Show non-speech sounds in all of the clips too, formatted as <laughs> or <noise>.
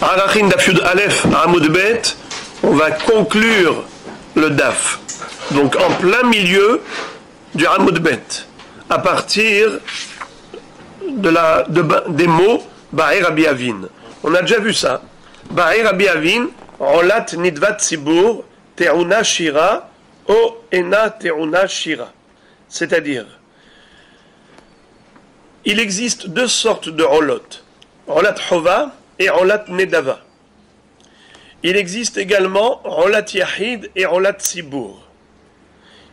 Arachin Dafyud Aleph on va conclure le Daf. Donc en plein milieu du Hamoud Bet, à partir de la, de, des mots Ba'er Rabbi Avin. On a déjà vu ça. Ba'er Rabbi Avin, Rolat Nidvat Sibur, Te'una Shira, O Ena Te'una Shira. C'est-à-dire, il existe deux sortes de rolot. Rolat Hova et Rolat Nedava. Il existe également Rolat Yahid et Rolat Sibur.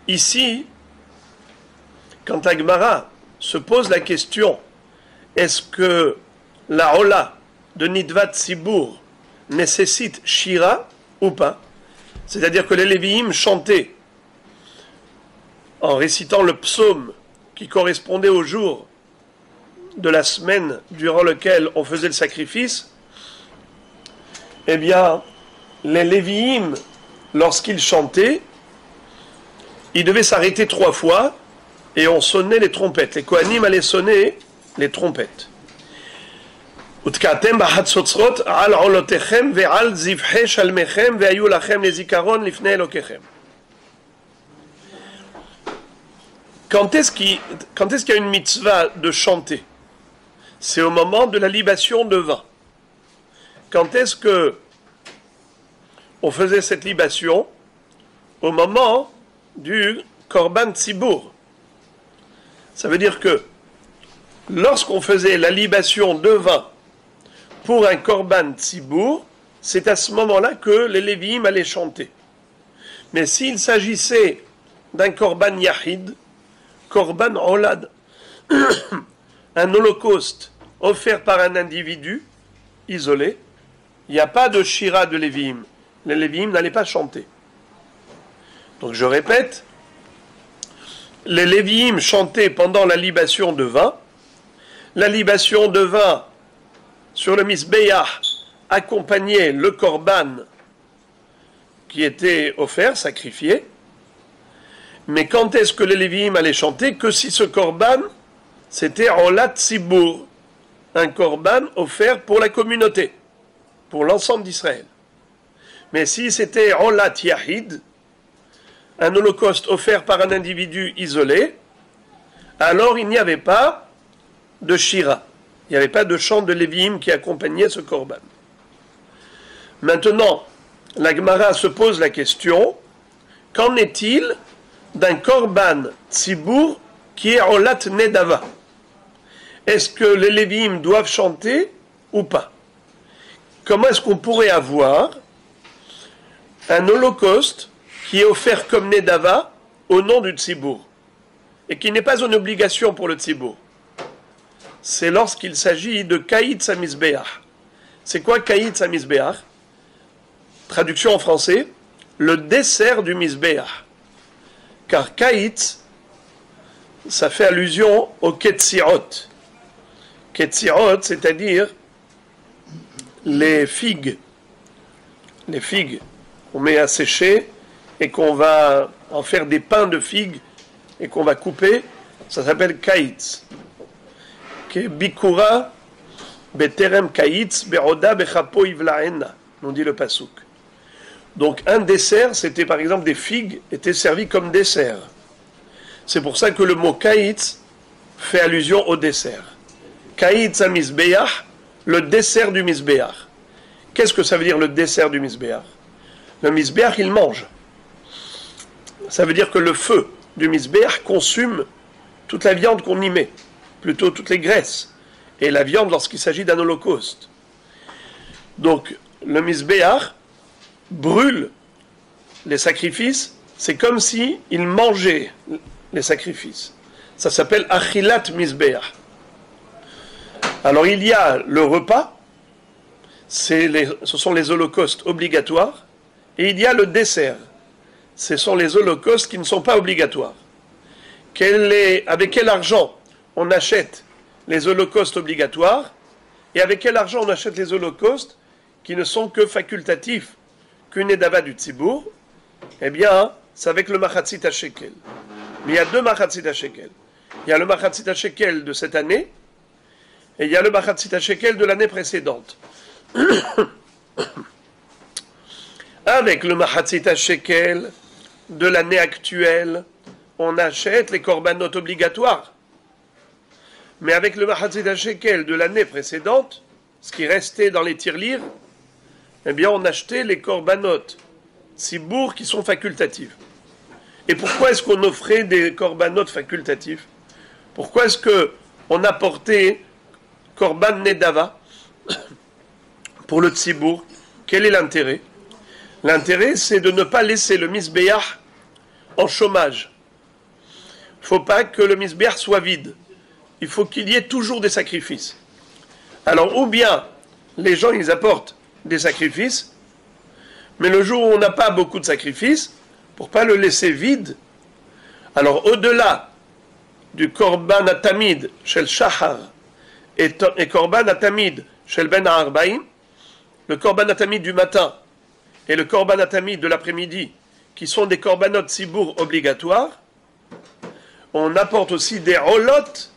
Ici, quand Agmara se pose la question est-ce que la Rola de Nidvat Sibur nécessite Shira ou pas? C'est-à-dire que les Lévi'im chantaient en récitant le psaume qui correspondait au jour de la semaine durant lequel on faisait le sacrifice, eh bien, les Lévi'im, lorsqu'ils chantaient, ils devaient s'arrêter trois fois et on sonnait les trompettes. Les Kohanim allaient sonner les trompettes. Quand est-ce qu'il y a une mitzvah de chanter? C'est au moment de la libation de vin. Quand est-ce que on faisait cette libation Au moment du Korban Tzibour. Ça veut dire que lorsqu'on faisait la libation de vin pour un Korban Tzibour, c'est à ce moment-là que les Lévi'im allaient chanter. Mais s'il s'agissait d'un Korban Yahid, Korban Olad, <coughs> un holocauste offert par un individu isolé, il n'y a pas de Shira de Lévi'im. Les Lévi'im n'allaient pas chanter. Donc je répète, les Lévi'im chantaient pendant la libation de vin. La libation de vin sur le Misbeyah accompagnait le Korban qui était offert, sacrifié. Mais quand est-ce que les Lévi'im allaient chanter? Que si ce korban, c'était Olat Sibour, un korban offert pour la communauté, pour l'ensemble d'Israël. Mais si c'était Olat Yahid, un holocauste offert par un individu isolé, alors il n'y avait pas de Shira. Il n'y avait pas de chant de Lévi'im qui accompagnait ce korban. Maintenant, la Gemara se pose la question qu'en est-il d'un korban tzibour qui est olat nedava? Est-ce que les lévi'im doivent chanter ou pas? Comment est-ce qu'on pourrait avoir un holocauste qui est offert comme nedava au nom du tzibour et qui n'est pas une obligation pour le tzibour? C'est lorsqu'il s'agit de kaït samizbeach. C'est quoi kaït samizbeach Traduction en français, le dessert du misbeach. Car Kaït, ça fait allusion au Ketzirot. Ketzirot, c'est-à-dire les figues. Les figues qu'on met à sécher et qu'on va en faire des pains de figues et qu'on va couper, ça s'appelle Kaït. Bikura beterem Kaït beroda bechapo ivlaena, nous dit le Pasuk. Donc un dessert, c'était par exemple des figues, étaient servies comme dessert. C'est pour ça que le mot kaït fait allusion au dessert. Kaït sa misbeach, le dessert du misbeach. Qu'est-ce que ça veut dire le dessert du misbeach Le misbeach, il mange. Ça veut dire que le feu du misbeach consume toute la viande qu'on y met, plutôt toutes les graisses, et la viande lorsqu'il s'agit d'un holocauste. Donc le misbeach, brûle les sacrifices, c'est comme si il mangeait les sacrifices. Ça s'appelle achilat misbeach. Alors il y a le repas, ce sont les holocaustes obligatoires, et il y a le dessert. Ce sont les holocaustes qui ne sont pas obligatoires. avec quel argent on achète les holocaustes obligatoires et avec quel argent on achète les holocaustes qui ne sont que facultatifs qu'une Edava du Tzibour, eh bien, c'est avec le Machatzit Shekel. Mais il y a deux Machatzit Shekel. Il y a le Machatzit Shekel de cette année, et il y a le Machatzit Shekel de l'année précédente. <coughs> Avec le Mahatzita Shekel de l'année actuelle, on achète les corbanotes obligatoires. Mais avec le Mahatzita Shekel de l'année précédente, ce qui restait dans les tirelires, eh bien, on achetait les corbanotes Tzibour qui sont facultatives. Et pourquoi est-ce qu'on offrait des corbanotes facultatifs Pourquoi est-ce que on apportait korban nedava <coughs> pour le tzibour Quel est l'intérêt? L'intérêt, c'est de ne pas laisser le misbéach en chômage. Il ne faut pas que le misbéach soit vide. Il faut qu'il y ait toujours des sacrifices. Alors, ou bien les gens, ils apportent des sacrifices, mais le jour où on n'a pas beaucoup de sacrifices, pour pas le laisser vide, alors au-delà du korban atamid chez le shahar et, korban atamid chez le ben le korban atamid du matin et le korban atamid de l'après-midi, qui sont des korbanot sibour obligatoires, on apporte aussi des rolot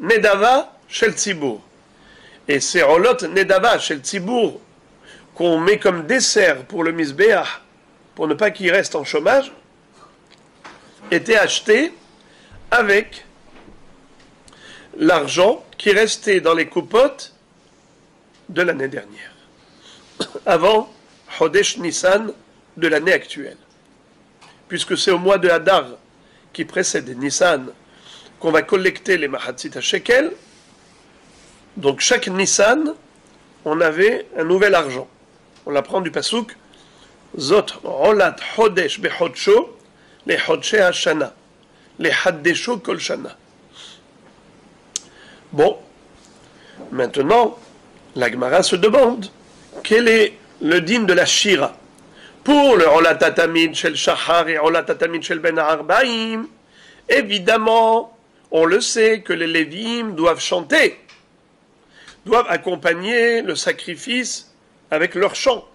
nedava chez le tzibour. Et ces rolot nedava chez le tzibour qu'on met comme dessert pour le misbéah, pour ne pas qu'il reste en chômage, étaient achetés avec l'argent qui restait dans les coupottes de l'année dernière, <coughs> avant Hodesh Nissan de l'année actuelle. Puisque c'est au mois de Hadar qui précède Nissan qu'on va collecter les Mahatzit à Shekel, donc chaque Nissan, on avait un nouvel argent. On l'apprend du Pasouk, Zot Rolat Hodesh Behodsho, les Hodshe Hashana les Haddesho Kolshana. Bon, maintenant, l'Agmara se demande quel est le din de la Shira? Pour le Rolatatamid Shel Shahar et Rolatatamid Shel Ben Arbaim, évidemment, on le sait que les Lévim doivent chanter, doivent accompagner le sacrifice avec leur chant.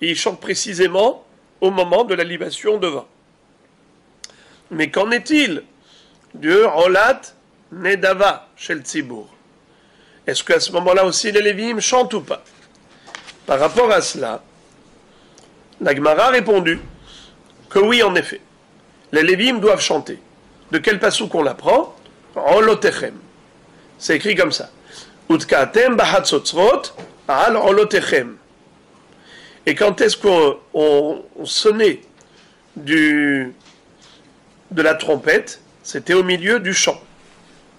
Ils chantent précisément au moment de la libation de vin. Mais qu'en est-il du Rolat Nedava? Chez le Est-ce qu'à ce, moment-là aussi les Lévim chantent ou pas? Par rapport à cela, la Gemara a répondu que oui, en effet, les Lévim doivent chanter. De quel passou qu'on l'apprend? Rolotechem. C'est écrit comme ça. Utkatem bahatzotzrot al rolotechem. Et quand est-ce qu'on sonnait de la trompette, c'était au milieu du chant.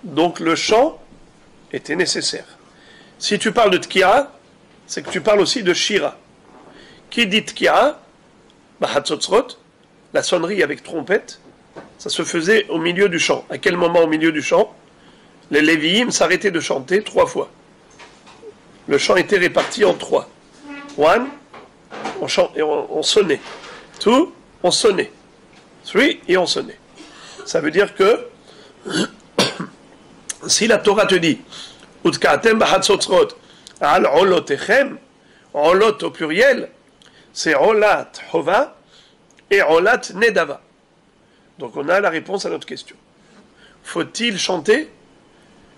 Donc le chant était nécessaire. Si tu parles de Tkia, c'est que tu parles aussi de Shira. Qui dit Tkia? La sonnerie avec trompette, ça se faisait au milieu du chant. À quel moment au milieu du chant? Les Lévi'im s'arrêtaient de chanter trois fois. Le chant était réparti en trois. One, on, chant, et on sonnait. Two, on sonnait. Three, et on sonnait. Ça veut dire que si la Torah te dit al olotechem, olot au pluriel, c'est olat hova et olat nedava. Donc on a la réponse à notre question. Faut-il chanter?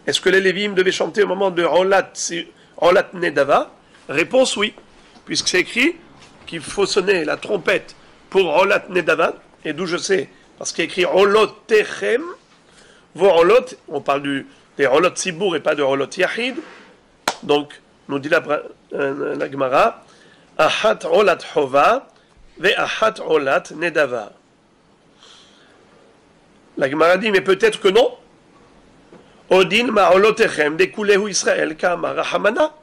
Est-ce que les Lévim devaient chanter au moment de olat, nedava? Réponse oui, puisque c'est écrit qu'il faut sonner la trompette pour olat nedava, et d'où je sais? Parce qu'il écrit Rolot Techem, vos Rolot, on parle du, des Rolot Sibour et pas de Rolot Yahid. Donc, nous dit la, euh, la Gemara, Ahat Rolat Hova, ve Ahat Rolat Nedava. La Gemara dit, mais peut-être que non. Odin Ma'olotechem, découlehu Israël, Kama Rahamana.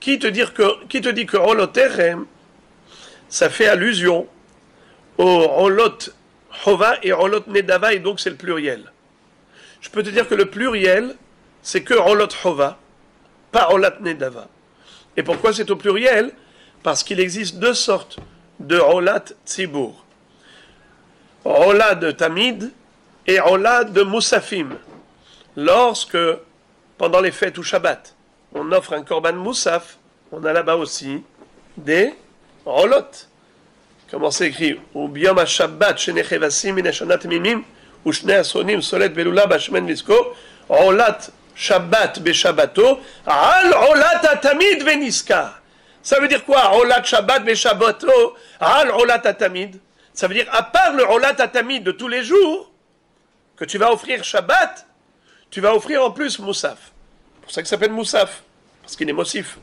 Qui te, dire que, qui te dit que Rolotechem, ça fait allusion au Rolot Hova et Rolot Nedava, et donc c'est le pluriel. Je peux te dire que le pluriel, c'est que Rolot Hova, pas Rolot Nedava. Et pourquoi c'est au pluriel? Parce qu'il existe deux sortes de Rolat Tzibur. Rolat de Tamid et Rolat de Moussafim. Lorsque, pendant les fêtes ou Shabbat, on offre un korban Moussaf, on a là-bas aussi des Rolot. Comment c'est écrit? Ou Shabbat, Shne Asonim, Solet Belula, Bashmen Lisko, Olat Shabbat Beshabbato, Al Olat Atamid Veniska. Ça veut dire quoi Rolat Shabbat Meshaboto, Al Rolat Atamid. Ça veut dire, à part le Rolat Atamid de tous les jours, que tu vas offrir Shabbat, tu vas offrir en plus Moussaf. C'est pour ça qu'il s'appelle Moussaf, parce qu'il est mossif.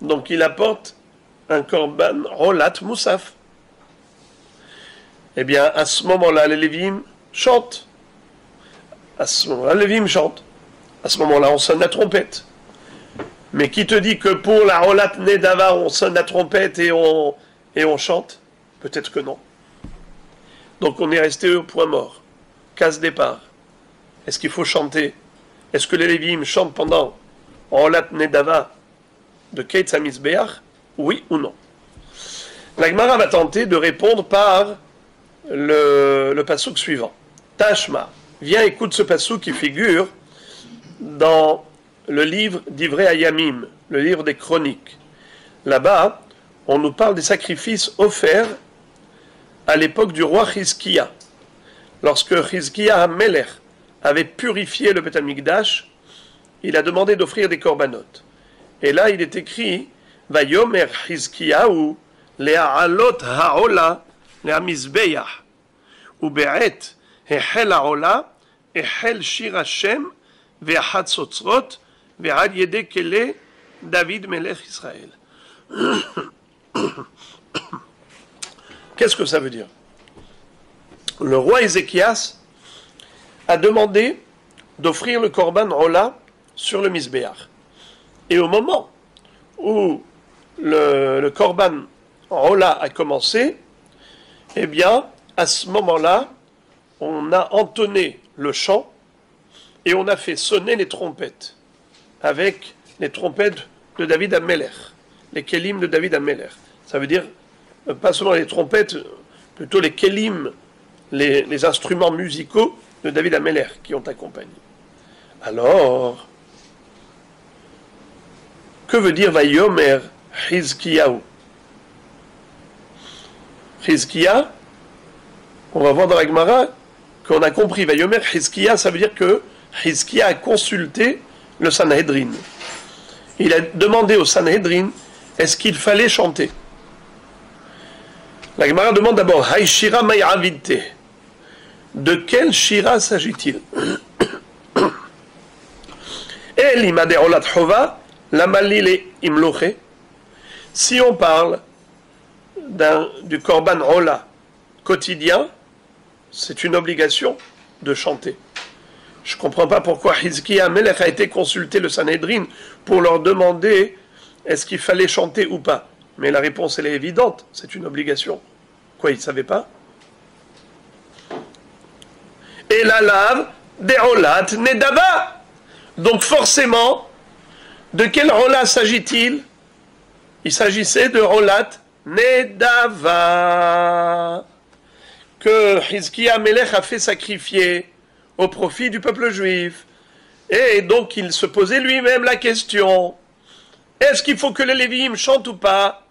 Donc il apporte un korban Rolat Moussaf. Eh bien, à ce moment-là, les chantent. À ce moment-là, Lévim chantent. À ce moment-là, on sonne la trompette. Mais qui te dit que pour la Rolat Nedava, on sonne la trompette et on, chante? Peut-être que non. Donc on est resté au point mort. Casse départ. Est-ce qu'il faut chanter? Est-ce que les Lévim chantent pendant Rolat Nedava de Kate Beach Oui ou non? La Gemara va tenter de répondre par le, le suivant. Tashma, viens écoute ce pasouk qui figure dans le livre d'Ivré Ayamim, le livre des chroniques. Là-bas, on nous parle des sacrifices offerts à l'époque du roi Chizkiah. Lorsque Chizkiah Meler avait purifié le Beth il a demandé d'offrir des corbanotes. Et là, il est écrit Vayomer ha'ola le'amizbeyah ube'et Qu'est-ce que ça veut dire? Le roi Ézéchias a demandé d'offrir le korban Ola sur le Misbéach. Et au moment où le, le korban Ola a commencé, eh bien, à ce moment-là, on a entonné le chant et on a fait sonner les trompettes avec les trompettes de David Ameller, les kelim de David Ameller. Ça veut dire euh, pas seulement les trompettes, plutôt les kelim, les, les instruments musicaux de David Ameller qui ont accompagné. Alors, que veut dire Vayomer Hizkiyahu? Hizkiya, on va voir dans la Gemara qu'on a compris. Vayomer Hizkiya, ça veut dire que Hizkiya a consulté le Sanhedrin. Il a demandé au Sanhedrin est-ce qu'il fallait chanter? La Gemara demande d'abord Haïshira Mayravite. De quel Shira s'agit-il? <coughs> Si on parle du korban rola quotidien, c'est une obligation de chanter. Je ne comprends pas pourquoi Hizkiya Melech a été consulté le Sanhedrin pour leur demander est-ce qu'il fallait chanter ou pas. Mais la réponse, elle est évidente, c'est une obligation. Quoi, il ne savait pas? Et la lave des rolat nedava. Donc forcément, de quel rolat s'agit-il? Il, s'agissait de rolat nedava que Hizkiya Melech a fait sacrifier au profit du peuple juif. Et donc il se posait lui-même la question est-ce qu'il faut que les Lévi'im chantent ou pas?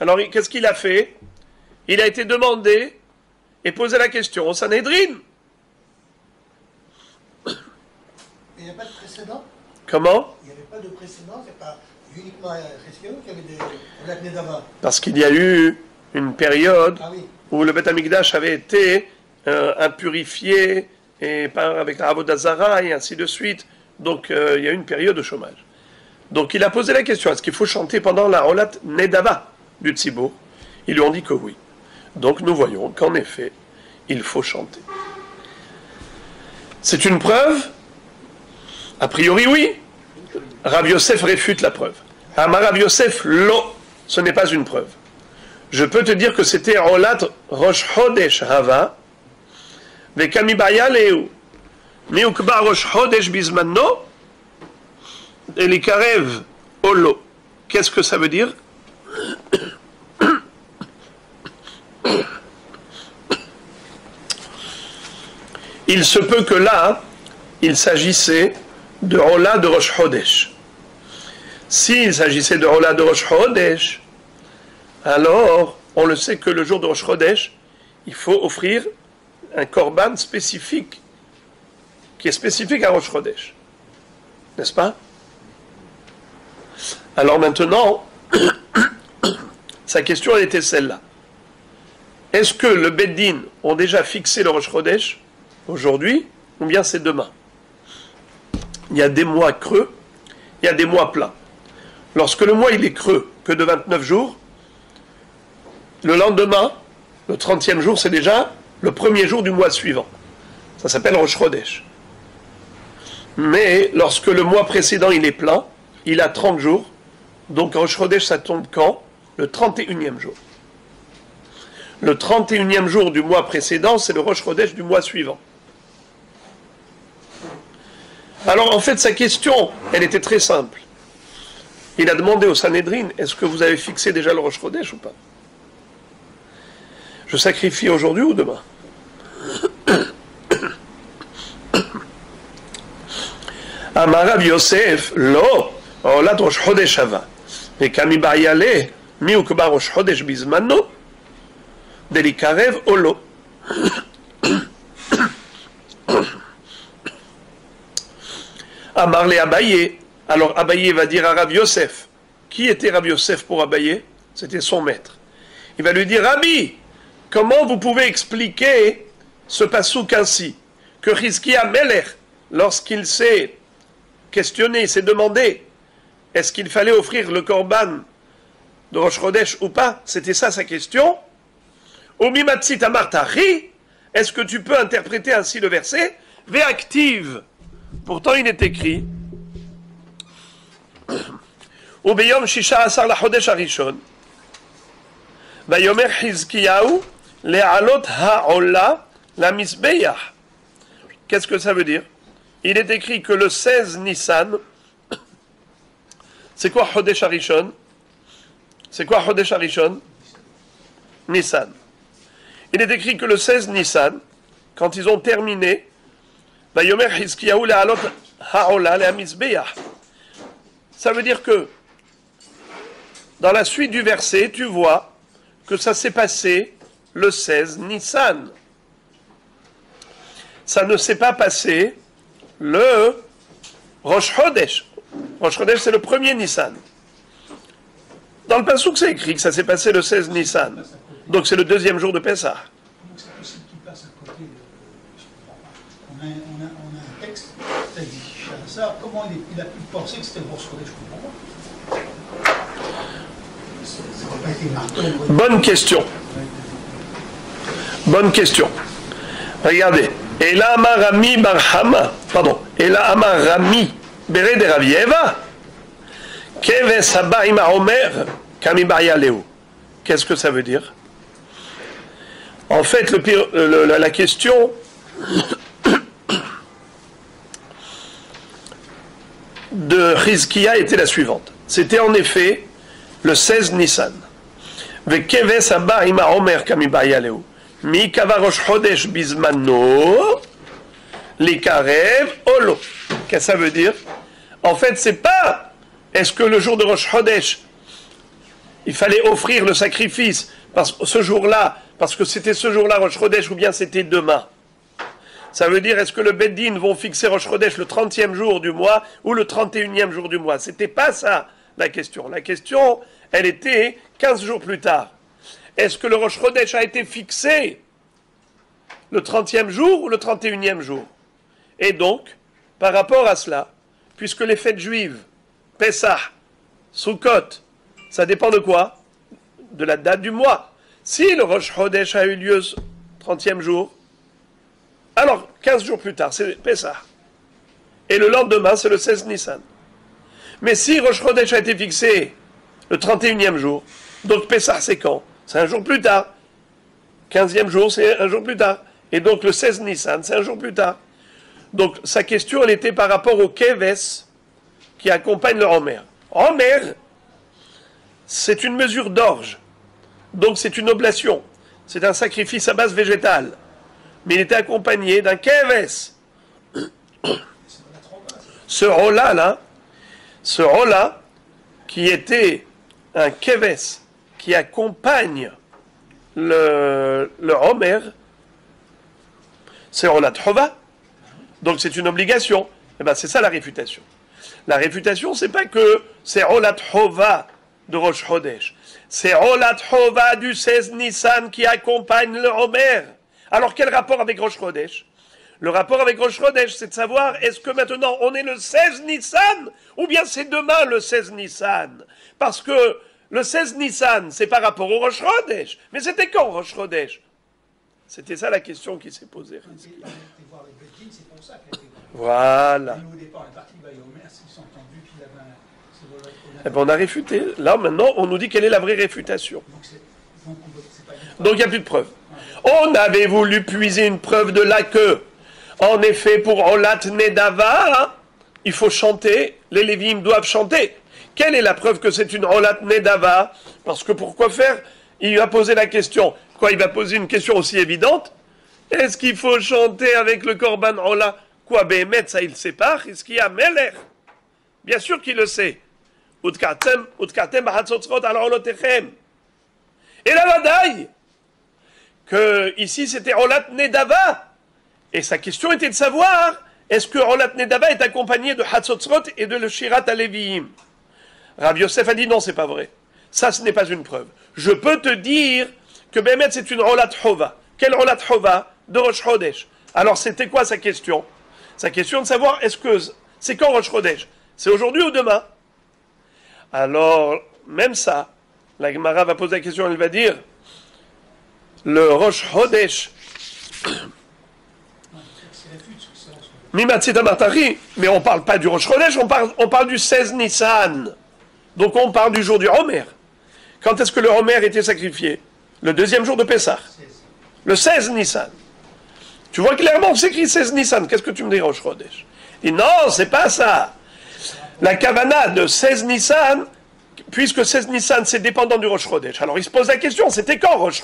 Alors qu'est-ce qu'il a fait? Il a été demandé et posé la question au Sanhedrin. <coughs> Il n'y a pas de précédent? Comment? Il n'y avait pas de précédent, c'est pas uniquement à qui avait des. Parce qu'il y a eu une période ah où le Beth Amikdash avait été euh, impurifié et par, avec la d'Azara et ainsi de suite. Donc euh, il y a eu une période de chômage. Donc il a posé la question est-ce qu'il faut chanter pendant la Rolat Nedava du Tzibour Ils lui ont dit que oui. Donc nous voyons qu'en effet, il faut chanter. C'est une preuve? A priori, oui. Rav Yosef réfute la preuve. Amar Rav Yosef, lo, ce n'est pas une preuve. Je peux te dire que c'était Rolat Rosh Chodesh Hava, Vekamibaya Leu, Miukba Rosh Chodesh Bismanno, Elikarev Olo. Qu'est-ce que ça veut dire? <coughs> Il se peut que là, il s'agissait de Rola de Rosh Hodesh. S'il s'agissait de Rola de Rosh Hodesh, alors on le sait que le jour de Rosh il faut offrir un korban spécifique, qui est spécifique à Rosh. N'est-ce pas? Alors maintenant, <coughs> Sa question, était celle-là. Est-ce que le Beddin ont déjà fixé le Rosh aujourd'hui, ou bien c'est demain? Il y a des mois creux, il y a des mois plats. Lorsque le mois il est creux, que de 29 jours, le lendemain, le 30e jour, c'est déjà le premier jour du mois suivant. Ça s'appelle Rosh Chodesh. Mais lorsque le mois précédent il est plein, il a 30 jours. Donc Rosh Chodesh, ça tombe quand? Le 31e jour. Le 31e jour du mois précédent, c'est le Rosh Chodesh du mois suivant. Alors en fait, sa question, elle était très simple. Il a demandé au Sanhedrin, est-ce que vous avez fixé déjà le Rosh Chodesh ou pas? Je sacrifie aujourd'hui ou demain? Amarav Yosef, lo, olat Rosh Chodesh ava. Et kami bayale, mi ukba Rosh Chodesh bizmano, delikarev olo. Amar le Abaye. Alors Abaye va dire à Rav Yosef. Qui était Rav Yosef pour Abaye? C'était son maître. Il va lui dire Rabbi, comment vous pouvez expliquer ce pasouk ainsi Que Rizkia Meler, lorsqu'il s'est questionné, s'est demandé est-ce qu'il fallait offrir le korban de Rosh Chodesh ou pas? C'était ça sa question. Omimatsit Amartari, est-ce que tu peux interpréter ainsi le verset? Véactive Pourtant, il est écrit <coughs> Ubeyom Shisha Asar la Chodesh Arishon, Vayomer Hizkiyahu, Le'alot Ha'ola, la Misbeyah. Qu'est-ce que ça veut dire? Il est écrit que le 16 Nissan, c'est quoi Chodesh Arishon? C'est quoi Chodesh Arishon? Nissan. Il est écrit que le 16 Nissan, quand ils ont terminé, ça veut dire que dans la suite du verset, tu vois que ça s'est passé le 16 Nissan. Ça ne s'est pas passé le Rosh Chodesh. Rosh Chodesh, c'est le premier Nissan. Dans le Passouk, c'est écrit que ça s'est passé le 16 Nissan. Donc c'est le deuxième jour de Pessah. On a, on a, on a un texte, dit ça, comment il, il a pu penser que c'était le Rosh été marqué. Bonne question. Bonne question. Regardez. Et là, Amarami Barhama, pardon, et là, Amarami Bere de Ravieva, Omer, Kamibaria Qu'est-ce que ça veut dire? En fait, le pire, le, la, la question, <coughs> de Rizkia était la suivante. C'était en effet le 16 Nissan. Mikavarosh Chodesh Bismano, les Karev Olo. Qu'est-ce que ça veut dire? En fait, c'est pas est-ce que le jour de Rosh Chodesh, il fallait offrir le sacrifice ce jour-là, parce que c'était ce jour-là Rosh Chodesh ou bien c'était demain? Ça veut dire, est-ce que le Beddin vont fixer Rosh Chodesh le 30e jour du mois ou le 31e jour du mois? C'était pas ça la question. La question, elle était 15 jours plus tard. Est-ce que le Rosh Chodesh a été fixé le 30e jour ou le 31e jour? Et donc, par rapport à cela, puisque les fêtes juives, Pessah, Sukkot, ça dépend de quoi? De la date du mois. Si le Rosh Chodesh a eu lieu 30e jour, alors 15 jours plus tard, c'est Pessah. Et le lendemain, c'est le 16 Nissan. Mais si Rosh Chodesh a été fixé le 31e jour, donc Pessah c'est quand? C'est un jour plus tard. 15e jour, c'est un jour plus tard. Et donc le 16 Nissan, c'est un jour plus tard. Donc sa question, elle était par rapport au Keves qui accompagne le Homer. Homer, c'est une mesure d'orge. Donc c'est une oblation. C'est un sacrifice à base végétale. Mais il était accompagné d'un Keves. <coughs> Ce rôle-là, là, ce rôle-là, qui était un keves qui accompagne le, le Homer, c'est Rolat Hova. Donc c'est une obligation. Et ben c'est ça la réfutation. La réfutation, c'est pas que c'est Rolat Hova de Rosh Chodesh. C'est Olat Hova du 16 Nissan qui accompagne le Homer. Alors quel rapport avec Rosh Chodesh? Le rapport avec Rosh Chodesh, c'est de savoir est-ce que maintenant on est le 16 Nissan ou bien c'est demain le 16 Nissan? Parce que le 16 Nissan, c'est par rapport au Rosh Chodesh. Mais c'était quand Rosh Chodesh C'était ça la question qui s'est posée. Voilà. A- Eh ben, on a réfuté. Là, maintenant, on nous dit quelle est la vraie réfutation. Donc, il n'y a plus de preuve. On avait voulu puiser une preuve de là que, en effet, pour Olat Nedava, il faut chanter, les Lévim doivent chanter. Quelle est la preuve que c'est une Olat Nedava? Parce que pourquoi faire? Il lui a posé la question. Quoi, il va poser une question aussi évidente? Est-ce qu'il faut chanter avec le Korban Ola Quoi, Béhémet, ça il sépare Est-ce qu'il y a Meler Bien sûr qu'il le sait. Utkatem, utkatem. Et la Vadaï que ici c'était Rolat Nedava. Et sa question était de savoir est-ce que Rolat Nedava est accompagné de Hatzotzrot et de le Shirat Aleviim Rav Yosef a dit non, c'est pas vrai. Ça, ce n'est pas une preuve. Je peux te dire que Bémet, c'est une Rolat Hova. Quelle Rolat Hova De Rosh Chodesh? Alors, c'était quoi sa question? Sa question de savoir est-ce que c'est quand Rosh Chodesh? C'est aujourd'hui ou demain? Alors, même ça, la Gemara va poser la question, elle va dire le Rosh <coughs> Matari, mais on parle pas du Rosh Chodesh, on parle, on parle du 16 Nissan. Donc on parle du jour du Homer. Quand est-ce que le Homer était sacrifié? Le deuxième jour de Pessah. Le 16 Nissan. Tu vois clairement que c'est écrit 16 Nissan. Qu'est-ce que tu me dis, Rosh Il dit non, c'est pas ça. La Kavana de 16 Nissan, puisque 16 Nissan, c'est dépendant du Rosh. Alors il se pose la question, c'était quand Rosh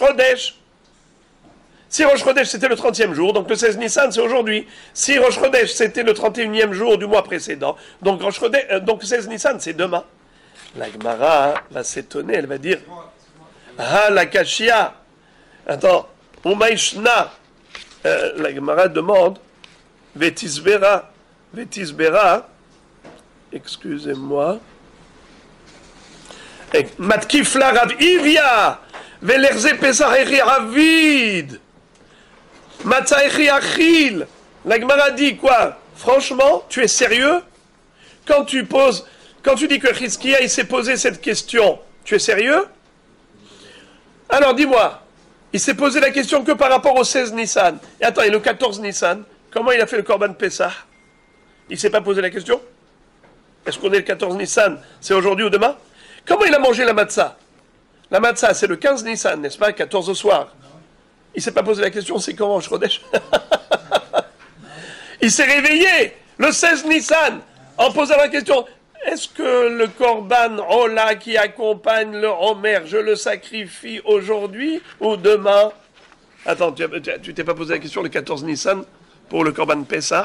Si Rosh c'était le 30e jour, donc le 16 Nissan, c'est aujourd'hui. Si Rosh c'était le 31e jour du mois précédent, donc, euh, donc 16 Nissan, c'est demain. La Gemara va s'étonner, elle va dire Ah, la Kashia. Attends, Umaishna. Euh, La Gemara demande Vetisbera, Vetisbera, excusez-moi. Matkifla Rav Ivia, Velerze Ravid, Matza Echi Achil. La Gemara dit quoi? Franchement, tu es sérieux? Quand tu poses, quand tu dis que Chizkia, il s'est posé cette question, tu es sérieux? Alors dis-moi, il s'est posé la question que par rapport au 16 Nissan. Et attends, et le 14 Nissan, comment il a fait le Korban Pessah? Il s'est pas posé la question? Est-ce qu'on est le 14 Nissan? C'est aujourd'hui ou demain? Comment il a mangé la matzah La matzah, c'est le 15 Nissan, n'est-ce pas? 14 au soir. Il s'est pas posé la question, c'est comment je Chodesh <laughs> Il s'est réveillé le 16 Nissan en posant la question est-ce que le Korban Ola qui accompagne le Homer, je le sacrifie aujourd'hui ou demain? Attends, tu t'es pas posé la question le 14 Nissan pour le Korban Pessah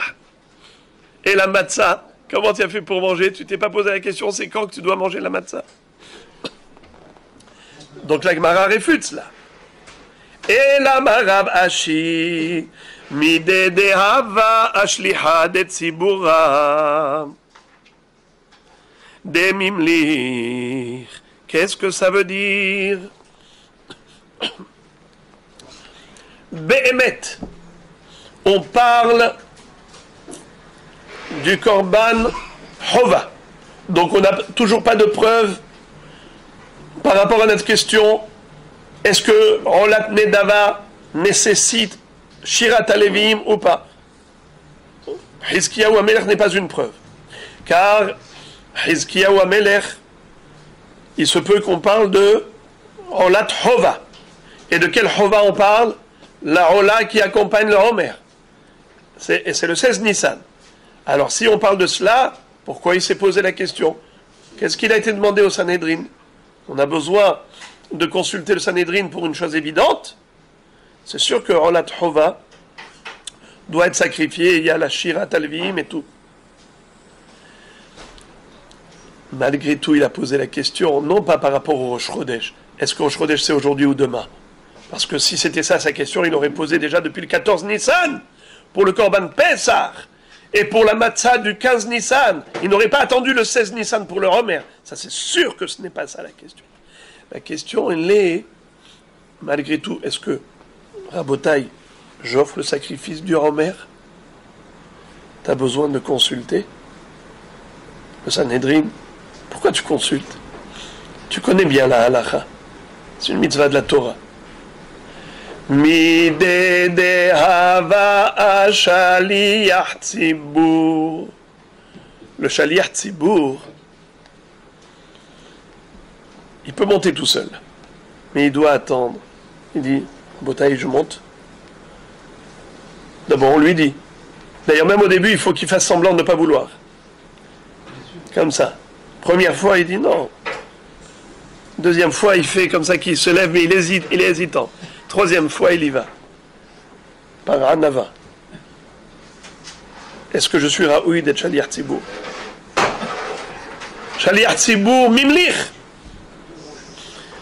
Et la matzah, comment tu as fait pour manger? Tu t'es pas posé la question c'est quand que tu dois manger la matzah? Donc la Gemara réfute cela. Et la marab ashi, ashliha de tzibura, de mimlich. Qu'est-ce que ça veut dire? <coughs> Behemet. On parle du korban hova. Donc on n'a toujours pas de preuve par rapport à notre question est-ce que Rolat Nedava nécessite Shirat Alevim ou pas? Hizkiyahu Amelech n'est pas une preuve. Car Il se peut qu'on parle de Rolat Hova. Et de quel Hova on parle? La Rola qui accompagne le Homer. Et c'est le 16 Nissan. Alors si on parle de cela, pourquoi il s'est posé la question? Qu'est-ce qu'il a été demandé au Sanhedrin? On a besoin de consulter le Sanhedrin pour une chose évidente. C'est sûr que Rolat Hova doit être sacrifié, il y a la Shirat Alvim et tout. Malgré tout, il a posé la question, non pas par rapport au Rosh. Est-ce que Rosh c'est aujourd'hui ou demain? Parce que si c'était ça sa question, il aurait posé déjà depuis le 14 Nissan pour le Korban Pessah. Et pour la matzah du 15 Nissan, il n'aurait pas attendu le 16 Nissan pour le Romer. Ça, c'est sûr que ce n'est pas ça la question. La question, elle est, malgré tout, est-ce que, Rabotaille, j'offre le sacrifice du Romer? Tu as besoin de consulter le Sanhedrin? Pourquoi tu consultes? Tu connais bien la halacha. C'est une mitzvah de la Torah. Le shaliach tzibur, il peut monter tout seul, mais il doit attendre. Il dit, Botaï, je monte. D'abord, on lui dit. D'ailleurs, même au début, il faut qu'il fasse semblant de ne pas vouloir. Comme ça. Première fois, il dit non. Deuxième fois, il fait comme ça qu'il se lève, mais il hésite, est hésitant. Troisième fois, il y va. Par Anava. Est-ce que je suis Raoui d'être Shaliach Tzibour Shaliach Tzibour Mimlich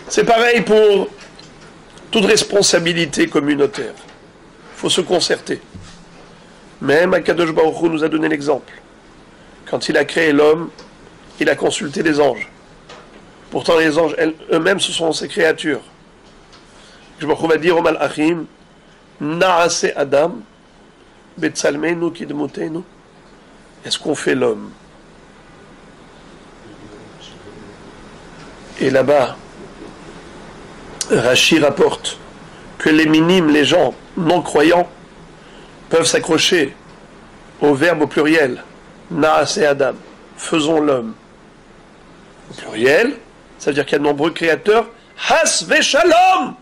C'est pareil pour toute responsabilité communautaire. Il faut se concerter. Même Akadosh Baruch nous a donné l'exemple. Quand il a créé l'homme, il a consulté les anges. Pourtant, les anges eux-mêmes, ce sont ses créatures. Je va dire au Malachim, Naase Adam, Betsalmenu Kidmutenu. Est-ce qu'on fait l'homme? Et là-bas, Rachi rapporte que les minimes, les gens non croyants, peuvent s'accrocher au verbe au pluriel, Naase Adam, faisons l'homme. Pluriel, ça veut dire qu'il y a de nombreux créateurs. Has Shalom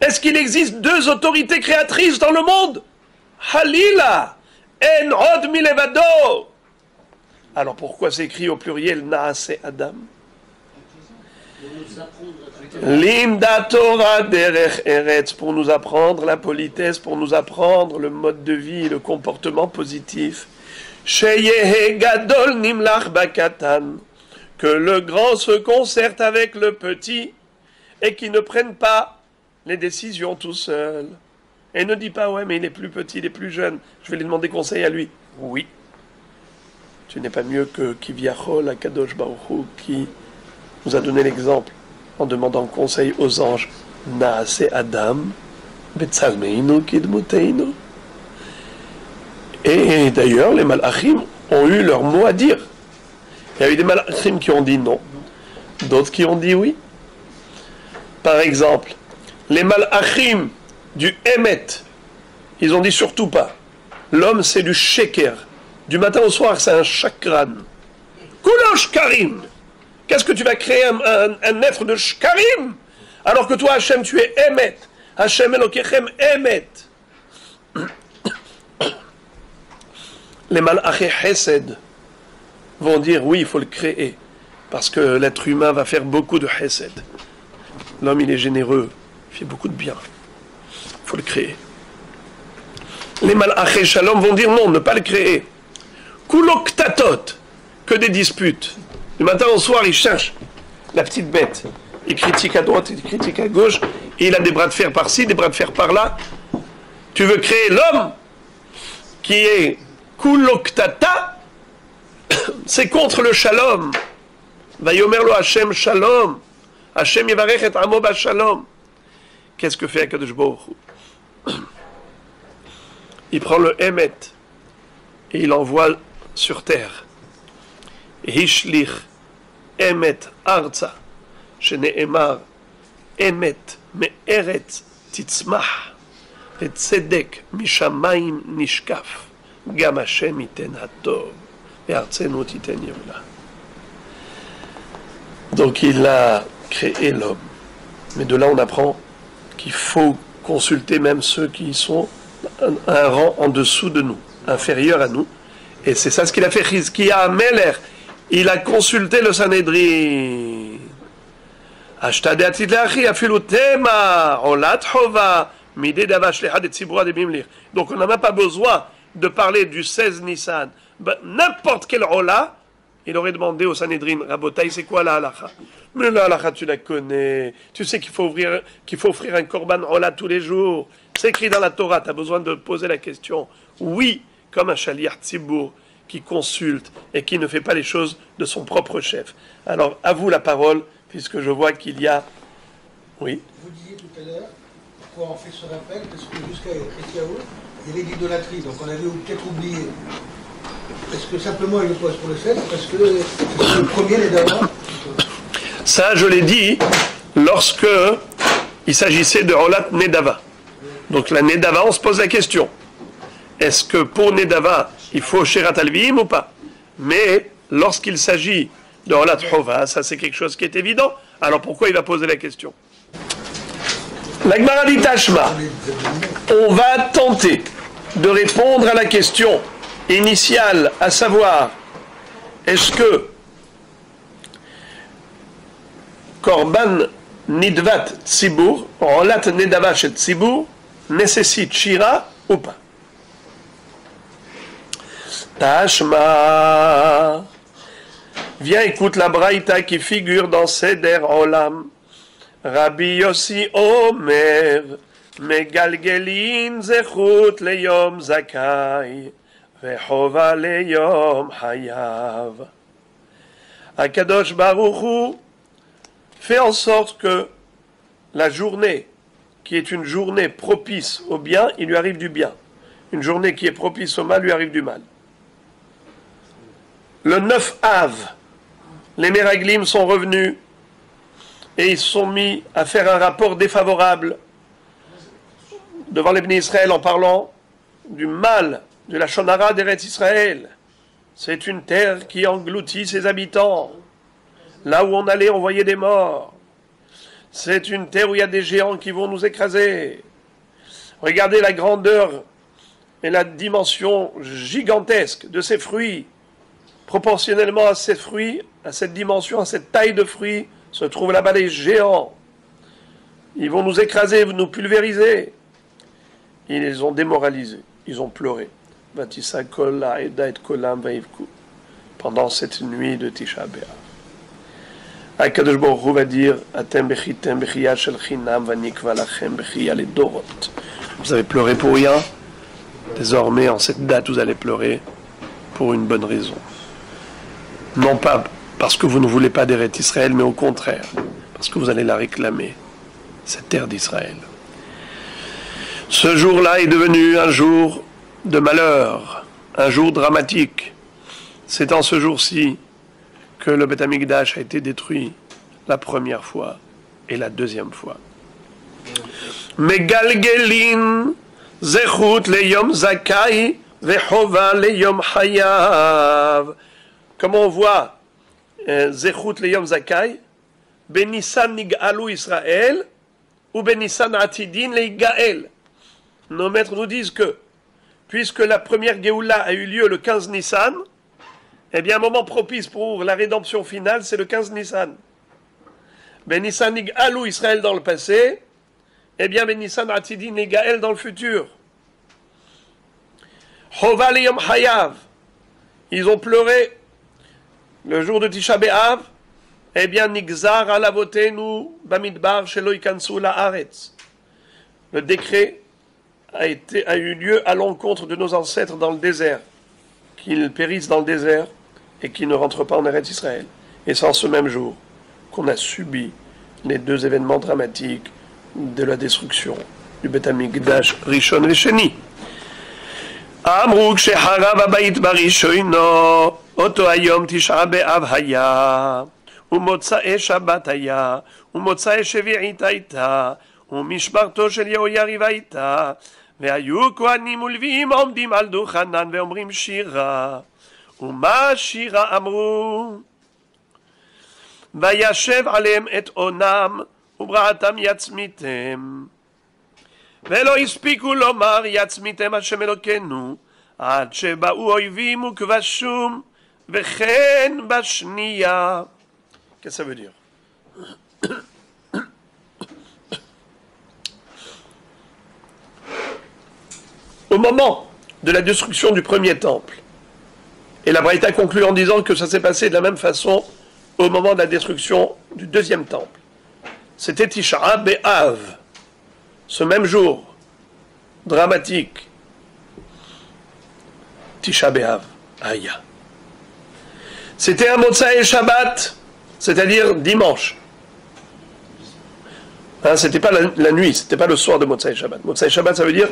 est-ce qu'il existe deux autorités créatrices dans le monde? Halila En Od Milevado Alors pourquoi c'est écrit au pluriel Naase Adam? Linda Torah derech eretz pour nous apprendre la politesse, pour nous apprendre le mode de vie, le comportement positif. Gadol nimlach bakatan que le grand se concerte avec le petit et qui ne prennent pas les décisions tout seuls. Et ne dis pas, ouais, mais il est plus petit, il est plus jeune, je vais lui demander conseil à lui. Oui. Tu n'es pas mieux que Kiviachol, à Kadosh Baruch qui nous a donné l'exemple en demandant conseil aux anges. Naase Adam, Betzalmeinu Kidmuteinu. Et d'ailleurs, les Malachim ont eu leur mot à dire. Il y a eu des Malachim qui ont dit non, d'autres qui ont dit oui. Par exemple, les malachim du Emet, ils ont dit surtout pas. L'homme, c'est du sheker. Du matin au soir, c'est un chakran. Koulosh karim. Qu'est-ce que tu vas créer un, être de shkarim Alors que toi, Hachem, tu es Emet. Hachem Elokechem Emet. Les malachim Hesed vont dire oui, il faut le créer. Parce que l'être humain va faire beaucoup de Hesed. L'homme, il est généreux, il fait beaucoup de bien. Il faut le créer. Les malachés shalom vont dire non, ne pas le créer. Kuloktatot, que des disputes. Du matin au soir, il cherche la petite bête. Il critique à droite, il critique à gauche, et il a des bras de fer par-ci, des bras de fer par-là. Tu veux créer l'homme qui est kuloktata, c'est contre le shalom. Vayomerlo Hashem shalom. Hashem Yevarech et Amo Shalom. Qu'est-ce que fait Akadosh Baruch Il prend le Emet et il envoie sur terre. Hishlich Emet Arza, Sheneemar Emet Me'eret Titzmach, et Tzedek Mishamayim Nishkaf, Donc il a créer l'homme. Mais de là, on apprend qu'il faut consulter même ceux qui sont un, rang en dessous de nous, inférieur à nous. Et c'est ça ce qu'il a fait Rizkia Meller. Il a consulté le Sanhedrin. Donc on n'a même pas besoin de parler du 16 Nissan. Ben, n'importe quel Ola, il aurait demandé au Sanhedrin, Rabotai, c'est quoi la halacha? Mais la halacha, tu la connais. Tu sais qu'il faut, ouvrir, qu'il faut offrir un korban Ola tous les jours. C'est écrit dans la Torah, tu as besoin de poser la question. Oui, comme un chaliar tzibour qui consulte et qui ne fait pas les choses de son propre chef. Alors, à vous la parole, puisque je vois qu'il y a... Oui? Vous disiez tout à l'heure, pourquoi on fait ce rappel? Parce que jusqu'à Chrétiaoui, il y avait l'idolâtrie, donc on avait peut-être oublié. Est-ce que simplement il pose pour le fait Parce que le premier, les d'avant Ça, je l'ai dit lorsque il s'agissait de Rolat Nedava. Donc la Nedava, on se pose la question. Est-ce que pour Nedava, il faut Sherat Alvim ou pas? Mais lorsqu'il s'agit de Rolat Hova, ça c'est quelque chose qui est évident. Alors pourquoi il va poser la question? La Gemara dit Tashma, on va tenter de répondre à la question initiale, à savoir, est-ce que Korban Nidvat Tzibur, Rolat Nedava chez Tzibur, nécessite Shira ou pas? Tashma. Viens, écoute la braïta qui figure dans Seder Olam. Rabbi Yossi Omer, Megalgelin zechut leyom zakai, vechova leyom hayav. Akadosh Baruchu fait en sorte que la journée qui est une journée propice au bien, il lui arrive du bien. Une journée qui est propice au mal, lui arrive du mal. Le 9 Av, les Meraglim sont revenus et ils sont mis à faire un rapport défavorable devant les Israël en parlant du mal de la Shonara d'Eretz Israël. C'est une terre qui engloutit ses habitants. Là où on allait, on voyait des morts. C'est une terre où il y a des géants qui vont nous écraser. Regardez la grandeur et la dimension gigantesque de ces fruits proportionnellement à ces fruits, à cette dimension, à cette taille de fruits, se trouvent là-bas les géants. Ils vont nous écraser, nous pulvériser. Ils les ont démoralisés, ils ont pleuré. Pendant cette nuit de Tisha. Akadosh Baruch va dire Vous avez pleuré pour rien. Désormais, en cette date, vous allez pleurer pour une bonne raison. Non pas parce que vous ne voulez pas d'Eret Israël, mais au contraire, parce que vous allez la réclamer, cette terre d'Israël. Ce jour-là est devenu un jour de malheur, un jour dramatique. C'est en ce jour-ci que le Beth Amikdash a été détruit la première fois et la deuxième fois. Megalgelin zechut leyom zakai vechova leyom hayav. Comme on voit, Zechut Leyom Zakai, Benissan Nig'alu Israël, ou Benissan Atidin Gael. Nos maîtres nous disent que, puisque la première Géoula a eu lieu le 15 Nissan, eh bien, un moment propice pour la rédemption finale, c'est le 15 Nissan. Benissan Nig'alu Israël dans le passé, eh bien, Benissan Atidin Gael dans le futur. Hova Leyom Hayav. Ils ont pleuré le jour de Tisha B'Av, eh bien, Nigzar alavotenu bamidbar shelo la haaretz. Le décret a, eu lieu à l'encontre de nos ancêtres dans le désert, qu'ils périssent dans le désert et qu'ils ne rentrent pas en Eretz Israël. Et c'est en ce même jour qu'on a subi les deux événements dramatiques de la destruction du Beth Amikdash Rishon et Amruk sheharav abayit barishoino אותו היום תשעה באב היה, ומוצאי שבת היה, ומוצאי שביעית הייתה, ומשמרתו של יהויריב הייתה, והיו כהנים ולוויים עומדים על דוכנן ואומרים שירה. ומה שירה אמרו? וישב עליהם את אונם, וברעתם יצמיתם. ולא הספיקו לומר יצמיתם השם אלוקינו, עד שבאו אויבים וכבשום, Qu'est-ce que ça veut dire Au moment de la destruction du premier temple, et la Braïta conclut en disant que ça s'est passé de la même façon au moment de la destruction du deuxième temple. C'était Tisha Be'av, ce même jour dramatique Tisha B'Av, Aya. C'était un Motsai Shabbat, c'est-à-dire dimanche. Hein, c'était pas la, la nuit, c'était pas le soir de Motsai Shabbat. Motsai Shabbat, ça veut dire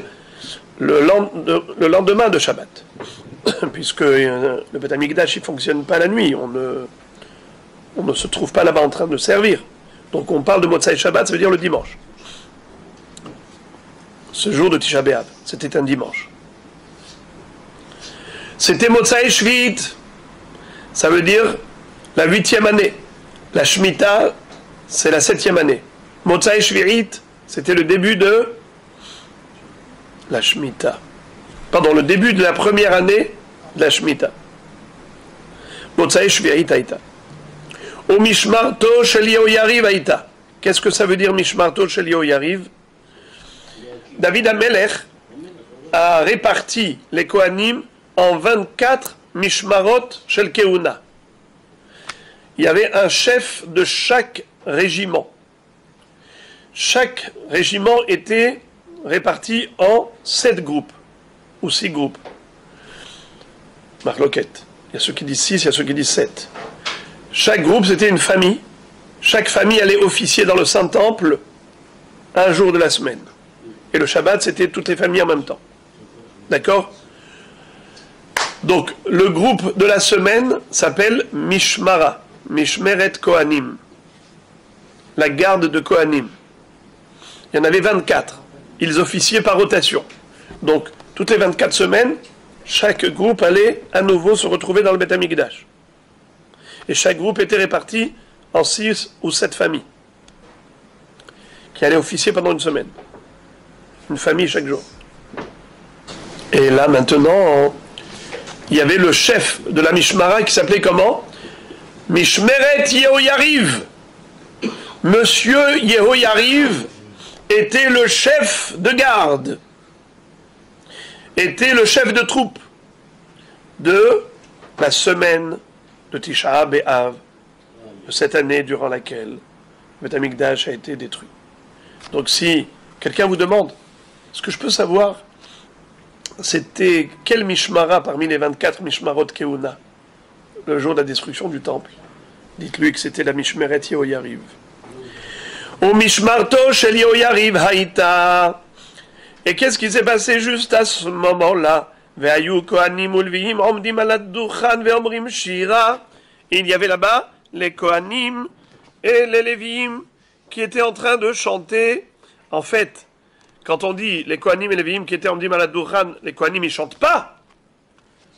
le, lendemain de Shabbat. <coughs> Puisque euh, le Beth il fonctionne pas la nuit. On ne, on ne se trouve pas là-bas en train de servir. Donc on parle de Motsai Shabbat, ça veut dire le dimanche. Ce jour de Tisha c'était un dimanche. C'était Motsai Shvit, ça veut dire la huitième année. La Shemitah, c'est la septième année. Motsai Shvirit, c'était le début de la Shemitah. Pardon, le début de la première année de la Shemitah. Motsai Shvirit Aïta. Au Mishmarto Shel Yariv Aïta. Qu'est-ce que ça veut dire Mishmarto Shel Yariv David Amelech a réparti les Kohanim en 24 Mishmarot Shel Keuna. Il y avait un chef de chaque régiment. Chaque régiment était réparti en sept groupes, ou six groupes. Marloquette. Il y a ceux qui disent six, il y a ceux qui disent sept. Chaque groupe, c'était une famille. Chaque famille allait officier dans le Saint-Temple un jour de la semaine. Et le Shabbat, c'était toutes les familles en même temps. D'accord? Donc, le groupe de la semaine s'appelle Mishmara, Mishmeret Kohanim, la garde de Kohanim. Il y en avait 24. Ils officiaient par rotation. Donc, toutes les 24 semaines, chaque groupe allait à nouveau se retrouver dans le Beth Amikdash. Et chaque groupe était réparti en 6 ou 7 familles qui allaient officier pendant une semaine. Une famille chaque jour. Et là, maintenant, il y avait le chef de la Mishmara qui s'appelait comment? Mishmeret Yehoyariv. Monsieur Yehoyariv était le chef de garde, était le chef de troupe de la semaine de Tisha B'Av, de cette année durant laquelle le Amikdash a été détruit. Donc si quelqu'un vous demande, ce que je peux savoir, c'était quel Mishmara parmi les 24 Mishmarot Keuna, le jour de la destruction du temple Dites-lui que c'était la Mishmeret Yehoyariv. Au Mishmarto Shel Yehoyariv Haïta. Et qu'est-ce qui s'est passé juste à ce moment-là? Il y avait là-bas les Kohanim et les Lévim qui étaient en train de chanter. En fait, quand on dit les Kohanim et les Lévim qui étaient en Dimaladouchan, les Kohanim ils chantent pas.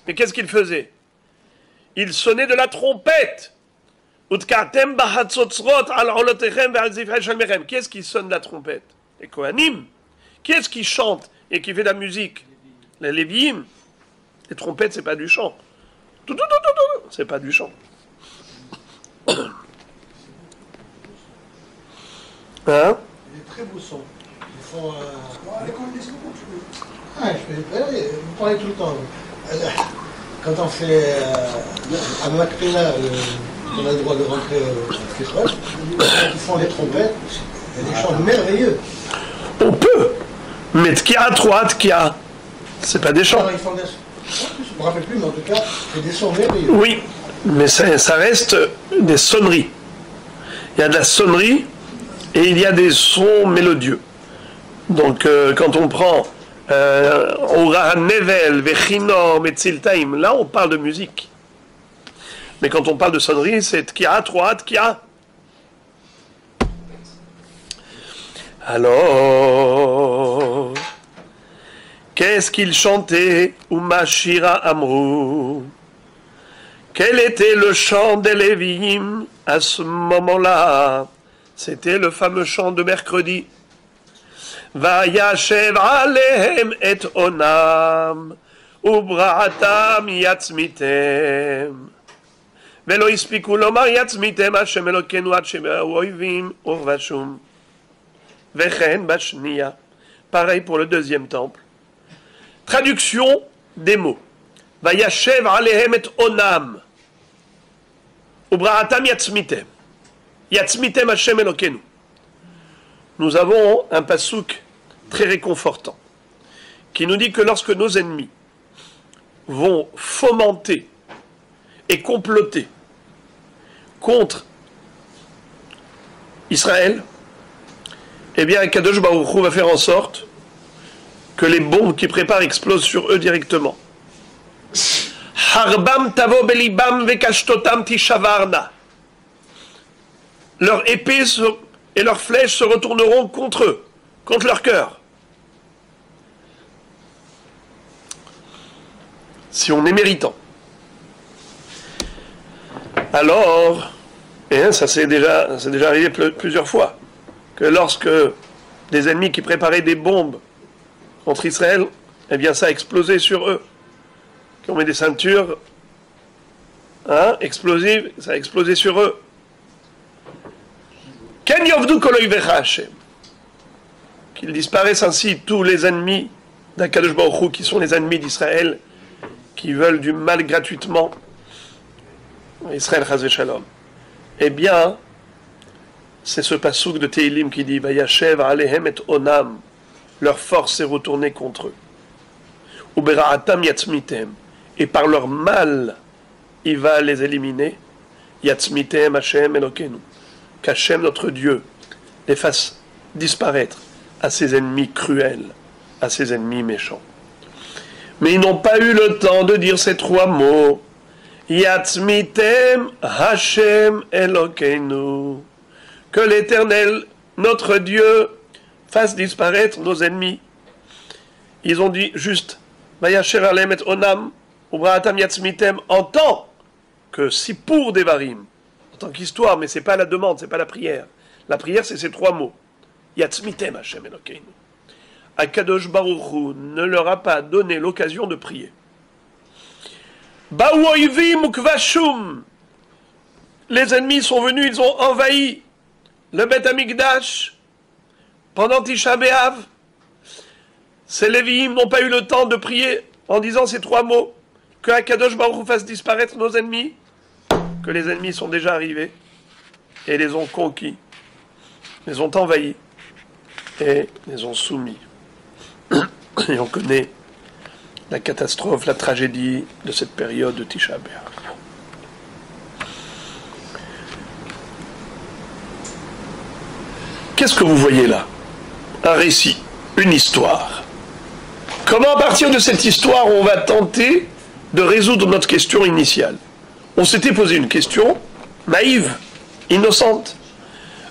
Mais qu'est-ce qu'ils faisaient? Ils sonnaient de la trompette. Qui est-ce qui sonne la trompette? Les Kohanim. Qui est-ce qui chante et qui fait de la musique? Les Lévi'im. Les trompettes, c'est pas du chant. C'est pas du chant. <coughs> Hein? Il est très beau son. Euh... Ah, je. Vous parlez tout le temps. Euh, quand on fait euh, à Macpéla, on a le droit de rentrer au ils font des trompettes, il y a des chants merveilleux. On peut, mais Tkia, trois Tkia, c'est pas des chants. ils font des... Je ne me rappelle plus, mais en tout cas, c'est des sons merveilleux. Oui, mais ça, ça reste des sonneries. Il y a de la sonnerie et il y a des sons mélodieux. Donc, euh, quand on prend euh, Nevel, Vechinor, Metziltaim, là on parle de musique. Mais quand on parle de sonnerie, c'est Tkia, trois Tkia. Alors, qu'est-ce qu'il chantait Umashira Amrou Quel était le chant des à ce moment-là? C'était le fameux chant de mercredi. Vayashev alehem et onam, ubraatam yatzmitem. ולא הספיקו לומר יצמיתם השם אלוקינו עד שבאו אויבים ורבשום. וכן בשנייה. Pareil pour le deuxième temple. Traduction des mots. Vayashev alehem et onam. Ubraatam yatzmitem. Yatzmitem Hashem Elokenu. Nous avons un pasouk très réconfortant qui nous dit que lorsque nos ennemis vont fomenter et comploter contre Israël, eh bien, Kadosh Baruch va faire en sorte que les bombes qui préparent explosent sur eux directement. Harbam tavo belibam vekashtotam tishavarna. Leurs épées et leurs flèches se retourneront contre eux, contre leur cœur. Si on est méritant. Alors, et hein, ça s'est déjà, déjà arrivé plusieurs fois, que lorsque des ennemis qui préparaient des bombes contre Israël, eh bien ça a explosé sur eux. Qui ont mis des ceintures hein, explosives, ça a explosé sur eux. Qu'ils disparaissent ainsi tous les ennemis d'Akadosh Baruch qui sont les ennemis d'Israël, qui veulent du mal gratuitement. Israël Shalom. Eh bien, c'est ce pasouk de Teilim qui dit Vayashev alehem et onam. Leur force s'est retournée contre eux. Yatzmitem. Et par leur mal, il va les éliminer. Yatzmitem Hashem Elokenu. Qu'Hachem, notre Dieu, les fasse disparaître à ses ennemis cruels, à ses ennemis méchants. Mais ils n'ont pas eu le temps de dire ces trois mots. Yatzmitem Hashem Elokeinu. Que l'Éternel, notre Dieu, fasse disparaître nos ennemis. Ils ont dit juste, Alem et Onam, Yatzmitem, en tant que si pour Devarim, tant qu'histoire, mais c'est pas la demande, c'est pas la prière. La prière, c'est ces trois mots. Yatzmitem Hashem Elokeinu. Akadosh Baruch ne leur a pas donné l'occasion de prier. Les ennemis sont venus, ils ont envahi le Beth Amikdash pendant Tisha B'Av. Ces Lévi'im n'ont pas eu le temps de prier en disant ces trois mots que Akadosh Baruch fasse disparaître nos ennemis, que les ennemis sont déjà arrivés et les ont conquis, les ont envahis et les ont soumis. Et on connaît la catastrophe, la tragédie de cette période de Tisha. Qu'est-ce que vous voyez là? Un récit, une histoire. Comment à partir de cette histoire on va tenter de résoudre notre question initiale? On s'était posé une question naïve, innocente.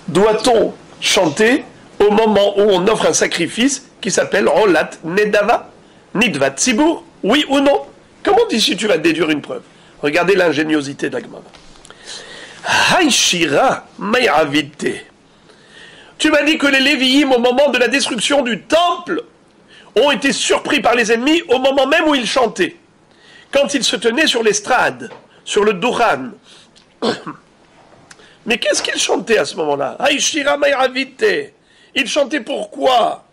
Doit-on chanter au moment où on offre un sacrifice qui s'appelle Rolat Nedava Nidvat Oui ou non? Comment dis-tu tu vas déduire une preuve? Regardez l'ingéniosité d'Agmara. Haïshira Mayavite. Tu m'as dit que les Lévi'im, au moment de la destruction du temple, ont été surpris par les ennemis au moment même où ils chantaient. Quand ils se tenaient sur l'estrade, sur le Duran. <coughs> Mais qu'est-ce qu'ils chantaient à ce moment-là? Ils chantaient pourquoi.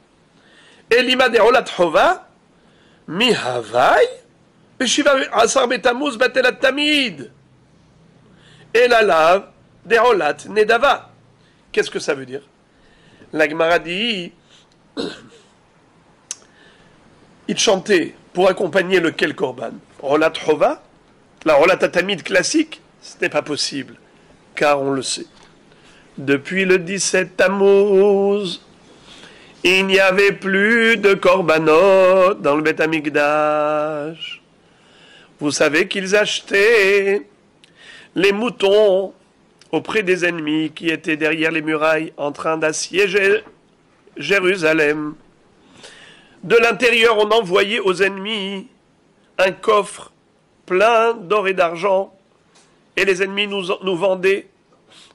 Qu'est-ce que ça veut dire? La Gemara dit <coughs> il chantait pour accompagner lequel Korban? Rolat Hova La Rolat Tamid classique Ce n'est pas possible, car on le sait. Depuis le 17 Tammuz, il n'y avait plus de korbanot dans le Beth Amikdash. Vous savez qu'ils achetaient les moutons auprès des ennemis qui étaient derrière les murailles en train d'assiéger Jérusalem. De l'intérieur, on envoyait aux ennemis un coffre plein d'or et d'argent, et les ennemis nous, vendaient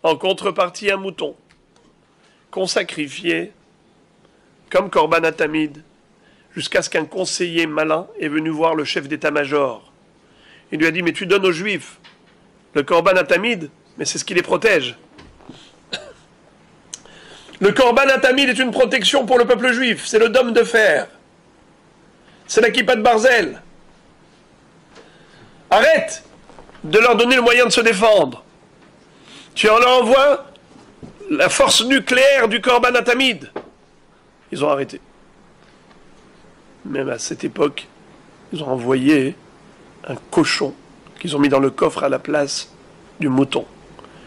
en contrepartie un mouton qu'on sacrifiait comme Corban Atamid, jusqu'à ce qu'un conseiller malin est venu voir le chef d'état-major. Il lui a dit Mais tu donnes aux juifs le Corban Atamid, mais c'est ce qui les protège. Le Corban Atamid est une protection pour le peuple juif, c'est le dôme de fer, c'est la kippa de Barzel. Arrête de leur donner le moyen de se défendre. Tu en leur envoies la force nucléaire du Corban Atamid. Ils ont arrêté. Même à cette époque, ils ont envoyé un cochon qu'ils ont mis dans le coffre à la place du mouton.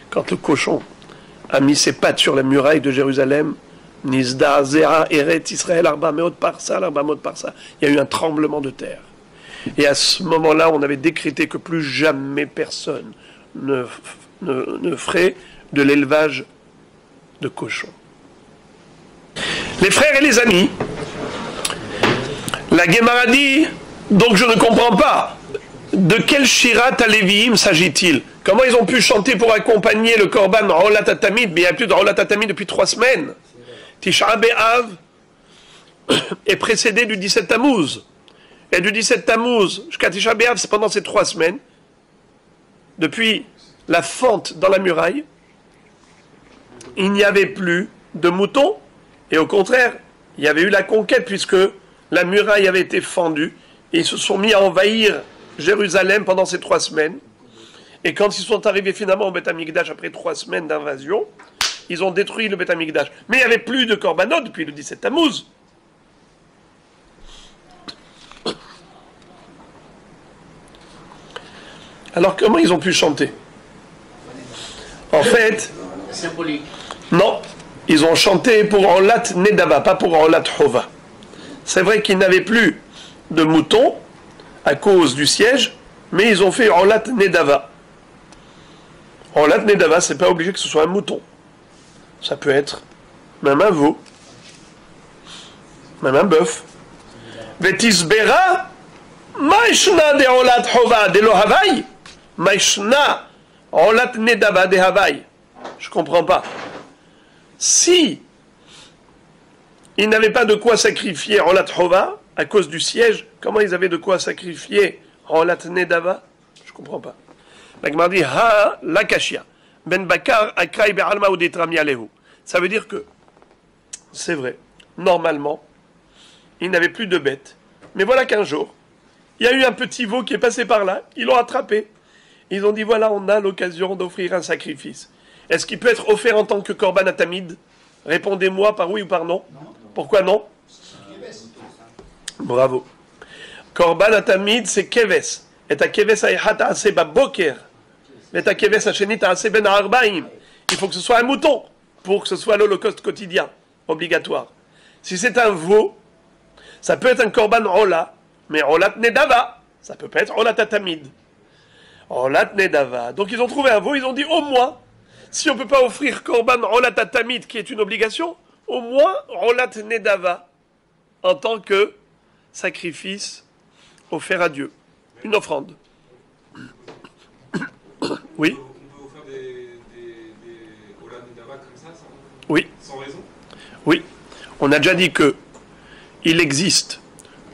Quand le cochon a mis ses pattes sur la muraille de Jérusalem, Nizda, Zera, Eret, Israël, Arba, Meot, Parsa, Arba, Meot, Parsa. Il y a eu un tremblement de terre. Et à ce moment-là, on avait décrété que plus jamais personne ne, ferait de l'élevage de cochons. Les frères et les amis, la Gemara dit, donc je ne comprends pas, de quel Shirat Aleviim s'agit-il? Comment ils ont pu chanter pour accompagner le Korban Rolat Atamid Mais il n'y a plus de Rolat Atamid depuis trois semaines. Tisha B'Av est précédé du 17 Tammuz. Et du 17 Tammuz jusqu'à Tisha c'est pendant ces trois semaines, depuis la fente dans la muraille, il n'y avait plus de moutons, et au contraire, il y avait eu la conquête, puisque la muraille avait été fendue, et ils se sont mis à envahir Jérusalem pendant ces trois semaines. Et quand ils sont arrivés finalement au Beth Amikdash après trois semaines d'invasion, ils ont détruit le Beth Amikdash. Mais il n'y avait plus de korbanot depuis le 17 Tammuz. Alors comment ils ont pu chanter En fait, Symbolique. non, ils ont chanté pour Olat Nedava, pas pour Olat Hova. C'est vrai qu'ils n'avaient plus de moutons à cause du siège, mais ils ont fait Olat Nedava. Olat Nedava, c'est pas obligé que ce soit un mouton. Ça peut être même un veau, même un bœuf. Vetisbera, Maishna de Olat Hova de lo Havaï, Maishna Olat de Havaï. Je comprends pas. Si ils n'avaient pas de quoi sacrifier Rolat Hova à cause du siège, comment ils avaient de quoi sacrifier Rolat Nedava Je comprends pas. La Gemara dit Ha Lakashia. Ben Bakar. Ça veut dire que, c'est vrai, normalement, ils n'avaient plus de bêtes. Mais voilà qu'un jour, il y a eu un petit veau qui est passé par là, ils l'ont attrapé. Ils ont dit voilà, on a l'occasion d'offrir un sacrifice. Est-ce qu'il peut être offert en tant que korban atamid? Répondez-moi par oui ou par non. Pourquoi non? Bravo. Korban atamid, c'est keves. Et à keves boker. Et keves ben arbaim. Il faut que ce soit un mouton pour que ce soit l'holocauste quotidien, obligatoire. Si c'est un veau, ça peut être un korban rola, mais rolat nedava. Ça peut pas être rolat atamid. Rolat nedava. Donc ils ont trouvé un veau, ils ont dit au moins, si on ne peut pas offrir korban rolat atamid, qui est une obligation, au moins rolat nedava, en tant que sacrifice offert à Dieu. Une offrande. <coughs> Oui, On peut offrir des, des, des Ola Nedava comme ça, sans, oui, sans raison? Oui. On a déjà dit que il existe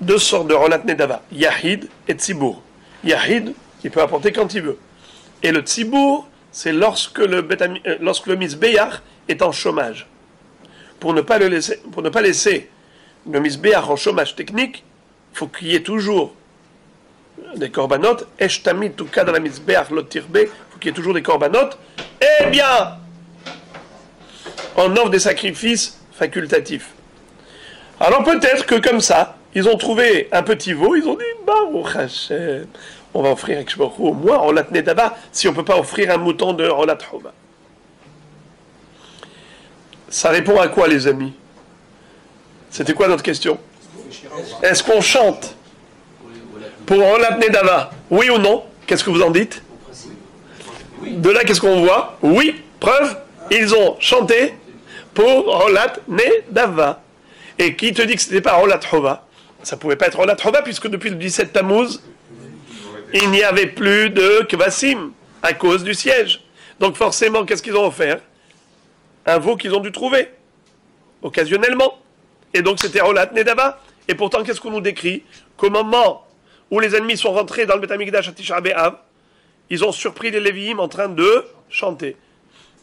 deux sortes de rolat nedava, Yahid et Tzibour. Yahid, il peut apporter quand il veut. Et le Tzibour, c'est lorsque le, euh, lorsque est en chômage. Pour ne pas, laisser, pour ne pas laisser le Misbéach en chômage technique, il faut qu'il y ait toujours des corbanotes. Eshtamid, tout cas dans la Misbéach, l'Otirbe, il faut qu'il y ait toujours des corbanotes. Eh bien, on offre des sacrifices facultatifs. Alors peut-être que comme ça, ils ont trouvé un petit veau, ils ont dit, Baruch Hashem, on va offrir au moins Rolat Nedava, si on ne peut pas offrir un mouton de Rolat Hova. Ça répond à quoi les amis? C'était quoi notre question? Est-ce qu'on chante? Pour Rolat Nedava Oui ou non? Qu'est-ce que vous en dites? De là, qu'est-ce qu'on voit? Oui, preuve, ils ont chanté pour Rolat Nedava. Et qui te dit que ce n'était pas Rolat Hova Ça pouvait pas être Rolat Hova, puisque depuis le 17 Tammuz, il n'y avait plus de Kvasim à cause du siège. Donc forcément, qu'est-ce qu'ils ont offert? Un veau qu'ils ont dû trouver, occasionnellement. Et donc c'était Rolat Nedava. Et pourtant, qu'est-ce qu'on nous décrit? Qu'au moment où les ennemis sont rentrés dans le Beth Amikdash à Tisha ils ont surpris les Lévi'im en train de chanter.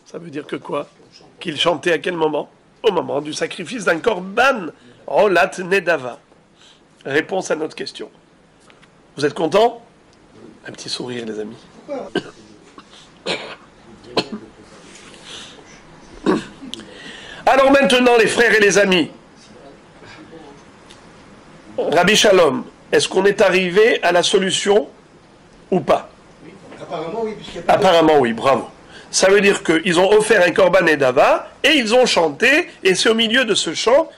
Ça veut dire que quoi? Qu'ils chantaient à quel moment? Au moment du sacrifice d'un korban, Rolat Nedava. Réponse à notre question. Vous êtes contents Un petit sourire, les amis. <coughs> Alors maintenant, les frères et les amis, Rabbi Shalom, est-ce qu'on est arrivé à la solution Ou pas? Apparemment, oui, a Apparemment, oui, bravo. Ça veut dire qu'ils ont offert un korban Nedava et ils ont chanté, et c'est au milieu de ce chant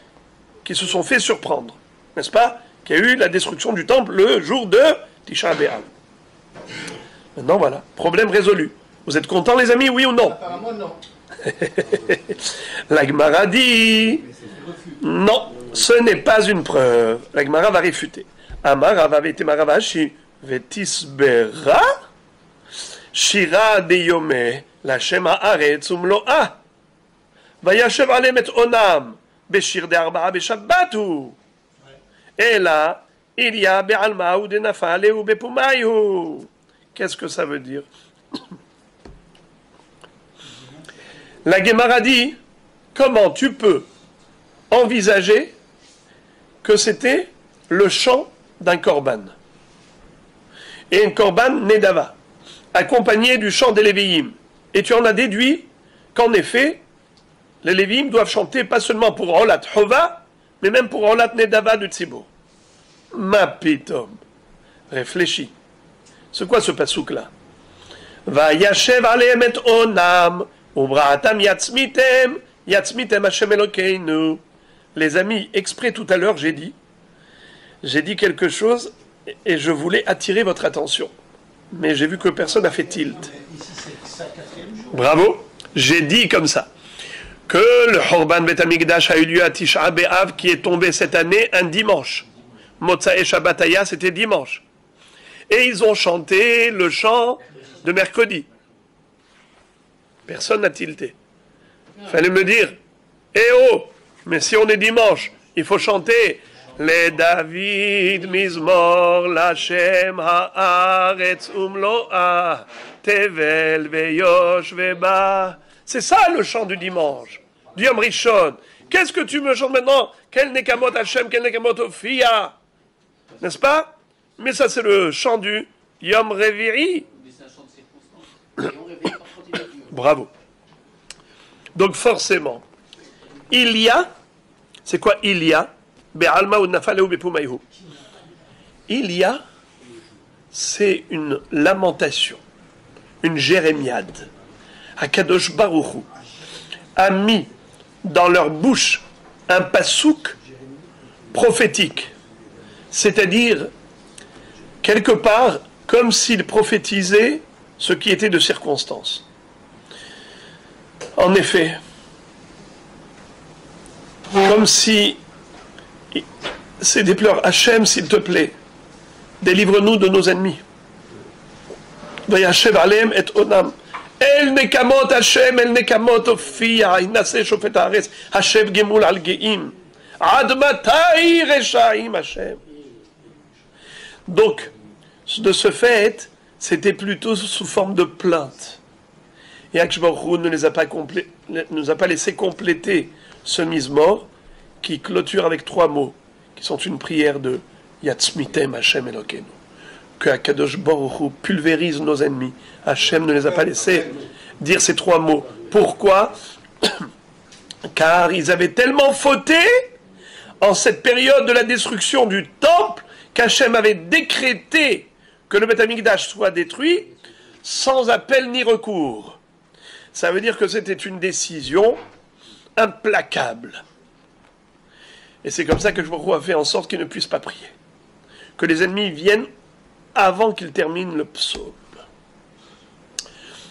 qu'ils se sont fait surprendre. N'est-ce pas? Qu'il y a eu la destruction du temple le jour de Tisha B'Av. Maintenant, voilà. Problème résolu. Vous êtes contents, les amis, oui ou non? Apparemment, non. <laughs> L'Agmara dit Non, ce n'est pas une preuve. La L'Agmara va réfuter. Amara va vete maravashi vetisbera shira de beyome lachem haaretz umloa vayashev alem et onam beshir de arba'a beshabbatu Ela ilia be'alma ou de nafale ou bepumayu Qu'est-ce que ça veut dire La Gemara dit comment tu peux envisager que c'était le chant d'un korban et un korban nedava accompagné du chant des Lévi'im. Et tu en as déduit qu'en effet, les Lévi'im doivent chanter pas seulement pour Rolat Hova, mais même pour Rolat Nedava du Tzibour. Ma pitom. Réfléchis. C'est quoi ce pasouk-là Va yashev aleem et onam, ubraatam yatzmitem, yatzmitem Hashem Elokeinu. Les amis, exprès tout à l'heure, j'ai dit, j'ai dit quelque chose et je voulais attirer votre attention. Mais j'ai vu que personne n'a fait tilt. Bravo. J'ai dit comme ça que le Horban Bet Amikdash a eu lieu à Tisha B'Av qui est tombé cette année un dimanche. Motza et c'était dimanche. Et ils ont chanté le chant de mercredi. Personne n'a tilté. Fallait me dire, eh oh, mais si on est dimanche, il faut chanter les David Mizmor Lachem Haaretz Umloa Tevel Veyosh Veba. C'est ça le chant du dimanche, du Yom Rishon. Qu'est-ce que tu me chantes maintenant? Quel Nekamot Hashem, quel Nekamot Ophia N'est-ce pas? Mais ça c'est le chant du Yom continuature. <coughs> Bravo. Donc forcément, il y a, c'est quoi il y a? Il y a, c'est une lamentation, une jérémiade. Akadosh Baruchu a mis dans leur bouche un pasouk prophétique, c'est-à-dire quelque part comme s'il prophétisait ce qui était de circonstance. En effet, comme si c'est des pleurs. Hachem, s'il te plaît, délivre-nous de nos ennemis. Vayashev alem et onam. El nekamot Hachem, el nekamot ofia, inase shofet haaretz, Hachem gemul al geim. Ad matai reshaim Hachem. Donc, de ce fait, c'était plutôt sous forme de plainte. Et Akshbarou ne les a pas nous a pas laissé compléter ce mise-mort qui clôture avec trois mots, qui sont une prière de Yatsmitem Hashem Elokeinu. Que Akadosh pulvérise nos ennemis. Hashem ne les a pas laissé dire ces trois mots. Pourquoi? <coughs> Car ils avaient tellement fauté en cette période de la destruction du temple qu'Hachem avait décrété que le Beth Amikdash soit détruit sans appel ni recours. Ça veut dire que c'était une décision implacable. Et c'est comme ça que je a fait en sorte qu'ils ne puissent pas prier. Que les ennemis viennent avant qu'ils terminent le psaume.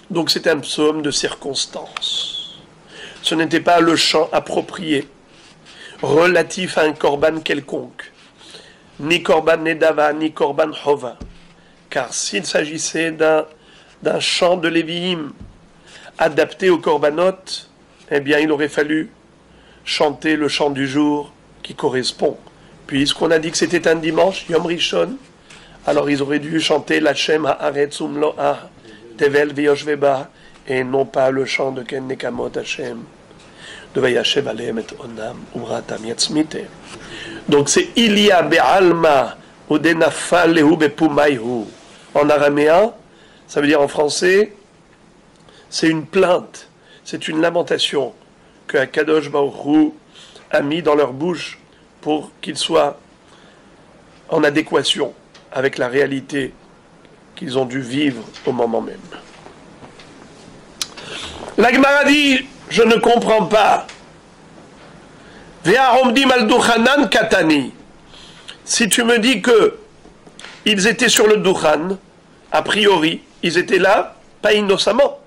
Donc c'est un psaume de circonstance. Ce n'était pas le chant approprié, relatif à un korban quelconque, ni korban nedava, ni korban hova. Car s'il s'agissait d'un, chant de Lévi'im adapté au korbanot, eh bien il aurait fallu chanter le chant du jour qui correspond. Puisqu'on a dit que c'était un dimanche, Yom Rishon, alors ils auraient dû chanter l'Hachem Haaretz Umloa, Tevel Vyoshveba, et non pas le chant de Ken Nekamot Hashem. Donc c'est Ilia Be'alma, Udenafal Lehu Bepumayhu. En araméen, ça veut dire en français, c'est une plainte, c'est une lamentation que Akadosh Baruch Hu a mis dans leur bouche pour qu'ils soient en adéquation avec la réalité qu'ils ont dû vivre au moment même. La Gemara dit, je ne comprends pas. katani. Si tu me dis que ils étaient sur le Dukhan, a priori, ils étaient là, pas innocemment.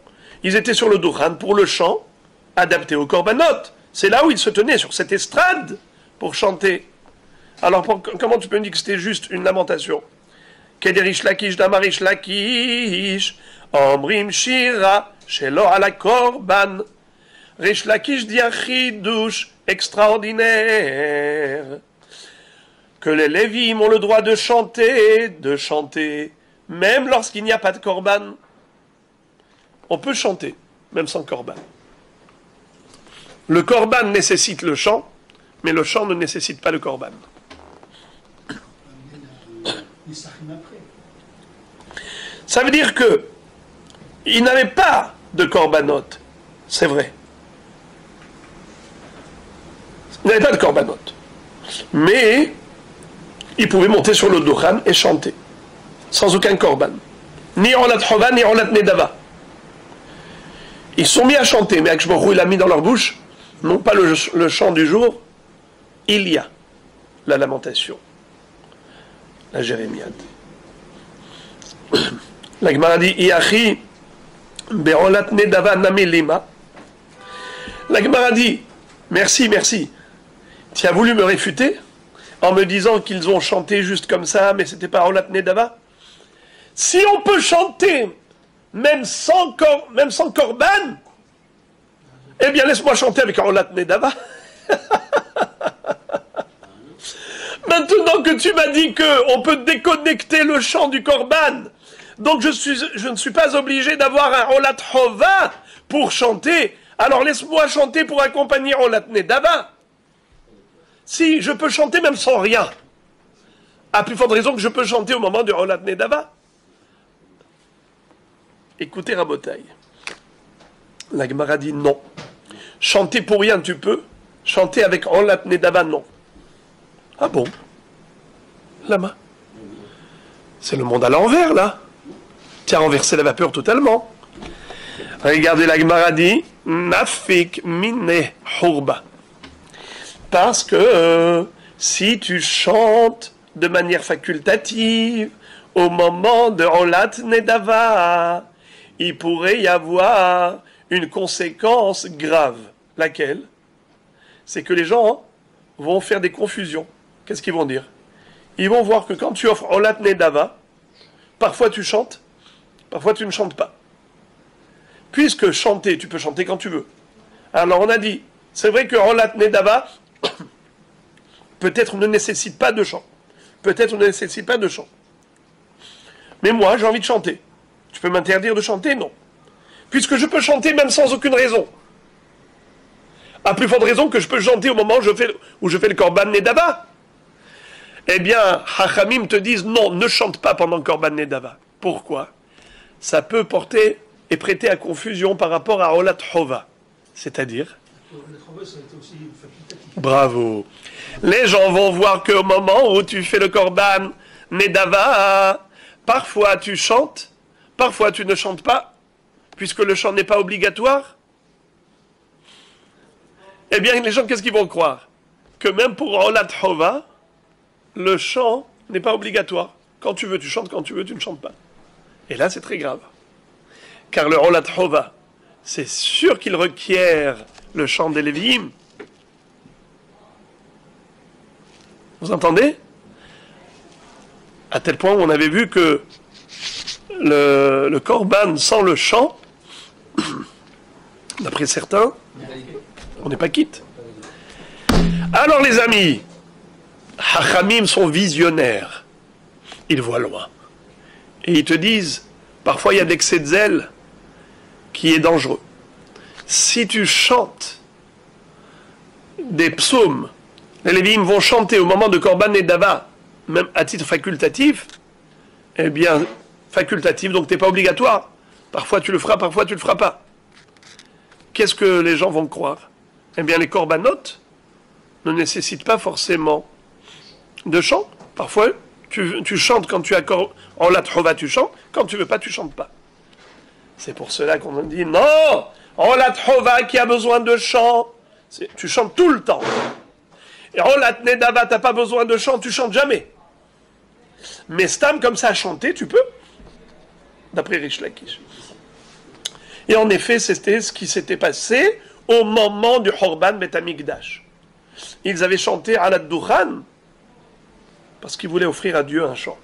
Ils étaient sur le Dukhan pour le chant adapté au Korbanot. C'est là où ils se tenaient, sur cette estrade, pour chanter. Alors comment tu peux me dire que c'était juste une lamentation? Kederish Lakish Damarish Lakish, Omrim Shira, Shelo ala Korban. Rish Lakish dit extraordinaire. Que les Lévim ont le droit de chanter, de chanter, même lorsqu'il n'y a pas de Korban. On peut chanter, même sans Korban. Le Korban nécessite le chant, mais le chant ne nécessite pas le Korban. Ça veut dire que il n'avait pas de korbanot, c'est vrai. Il n'avait pas de korbanot. Mais il pouvait monter sur le Dokhan et chanter, sans aucun korban. Ni Olat Chova, ni Olat Nedava. Ils sont mis à chanter, mais Akshbaru l'a mis dans leur bouche, non pas le, chant du jour, il y a la lamentation, la jérémiade. <coughs> La Gemara dit Iachi Berolat Nedava Lima. La Gemara dit Merci, merci. Tu as voulu me réfuter? En me disant qu'ils ont chanté juste comme ça, mais c'était pas Rolat Nedava Si on peut chanter même sans, cor, Korban, eh bien laisse-moi chanter avec Rolat Nedava. <laughs> Maintenant que tu m'as dit qu'on peut déconnecter le chant du Korban, donc je, je ne suis pas obligé d'avoir un Rolat Hova pour chanter, alors laisse-moi chanter pour accompagner Rolat Nedava. Si, je peux chanter même sans rien. À plus forte raison que je peux chanter au moment du Rolat Nedava. Écoutez Rabotaï. La Gemara non. Chanter pour rien, tu peux. Chanter avec Rolat Nedava, non. Ah bon? Lama C'est le monde à l'envers, là. Tu as renversé la vapeur totalement. Regardez la Gemara dit Nafik mine hurba. Parce que euh, si tu chantes de manière facultative au moment de Rolat Nedava, il pourrait y avoir une conséquence grave. Laquelle? C'est que les gens vont faire des confusions. Qu'est-ce qu'ils vont dire? Ils vont voir que quand tu offres Rolat Nedava, parfois tu chantes, parfois tu ne chantes pas. Puisque chanter, tu peux chanter quand tu veux. Alors on a dit, c'est vrai que Rolat Nedava, <coughs> peut-être ne nécessite pas de chant. Peut-être ne nécessite pas de chant. Mais moi, j'ai envie de chanter. Tu peux m'interdire de chanter? Non. Puisque je peux chanter même sans aucune raison. À plus forte raison que je peux chanter au moment où je fais, où je fais le Korban Nedava. Eh bien, Hachamim te disent non, ne chante pas pendant le Korban Nedava. Pourquoi? Ça peut porter et prêter à confusion par rapport à Olat Hova. C'est-à-dire Bravo. Les gens vont voir qu'au moment où tu fais le korban nedava, parfois tu chantes, parfois tu ne chantes pas, puisque le chant n'est pas obligatoire. Eh bien, les gens, qu'est-ce qu'ils vont croire? Que même pour Olat Hova, le chant n'est pas obligatoire. Quand tu veux, tu chantes, quand tu veux, tu ne chantes pas. Et là, c'est très grave. Car le Olat Hova, c'est sûr qu'il requiert le chant des Lévi'im. Vous entendez? À tel point où on avait vu que le, korban sans le chant, <clears throat> d'après certains, on n'est pas quitte. Alors les amis, Hachamim sont visionnaires. Ils voient loin. Et ils te disent, parfois il y a l'excès de zèle qui est dangereux. Si tu chantes des psaumes, les Lévi'im vont chanter au moment de Korban et Dava, même à titre facultatif, eh bien, facultatif, donc tu n'es pas obligatoire. Parfois tu le feras, parfois tu ne le feras pas. Qu'est-ce que les gens vont croire? Eh bien, les corbanotes ne nécessitent pas forcément de chant. Parfois, tu, chantes quand tu accordes en la trova, tu chantes. Quand tu veux pas, tu chantes pas. C'est pour cela qu'on dit non, en la trova qui a besoin de chant, tu chantes tout le temps. Et en la nedava, t'as pas besoin de chant, tu chantes jamais. Mais stam comme ça chanter, tu peux. D'après Rish Lakish. Et en effet, c'était ce qui s'était passé au moment du Horban Betamikdash. Ils avaient chanté à la Dukhan parce qu'ils voulaient offrir à Dieu un chant,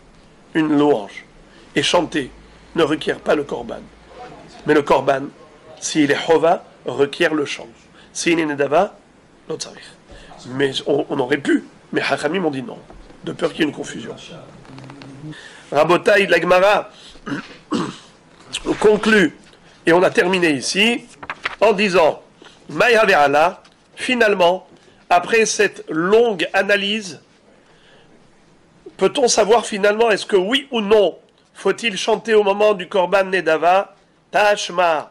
une louange. Et chanter ne requiert pas le Korban. Mais le Korban, s'il est Hova, requiert le chant. S'il est Nedava, savait. Mais on, aurait pu. Mais Hachamim m'ont dit non, de peur qu'il y ait une confusion. Rabotaï de la <coughs> conclut, et on a terminé ici, en disant Maïha Ve'ala, finalement, après cette longue analyse, peut-on savoir finalement est-ce que oui ou non faut-il chanter au moment du Korban Nedava? Tashma,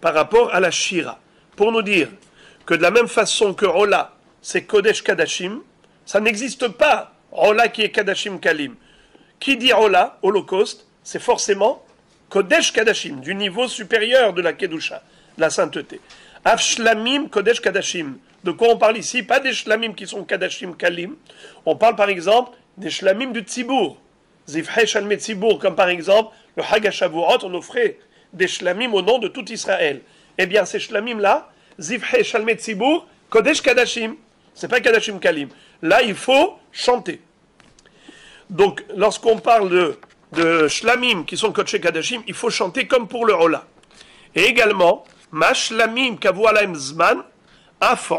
par rapport à la Shira, pour nous dire que de la même façon que Ola, c'est Kodesh Kadashim, ça n'existe pas Ola qui est Kadashim Kalim. Qui dit Ola, Holocauste, c'est forcément Kodesh Kadashim, du niveau supérieur de la Kedusha, de la sainteté. Af Shlamim Kodesh Kadashim. De quoi on parle ici? Pas des Shlamim qui sont Kadashim Kalim. On parle par exemple des Shlamim du Tzibour. Zivhe Shalmei Tzibour, comme par exemple le Hag HaShavuot, on offrait des Shlamim au nom de tout Israël. Eh bien, ces Shlamim-là, Zivhe Shalmei Tzibour, Kodesh Kadashim. C'est pas Kadashim Kalim. Là, il faut chanter. Donc, lorsqu'on parle de, shlamim qui sont kodesh kadashim, il faut chanter comme pour le rola. Et également, ma shlamim kavua zman, af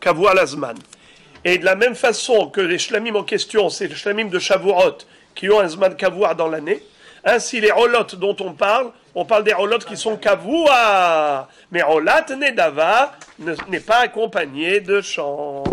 kavua zman. Et de la même façon que les shlamim en question, c'est les shlamim de Shavuot qui ont un zman kavua dans l'année, ainsi les rolot dont on parle, on parle des rolot qui sont kavua. Mais rolat nedava ne- n'est pas accompagné de chant.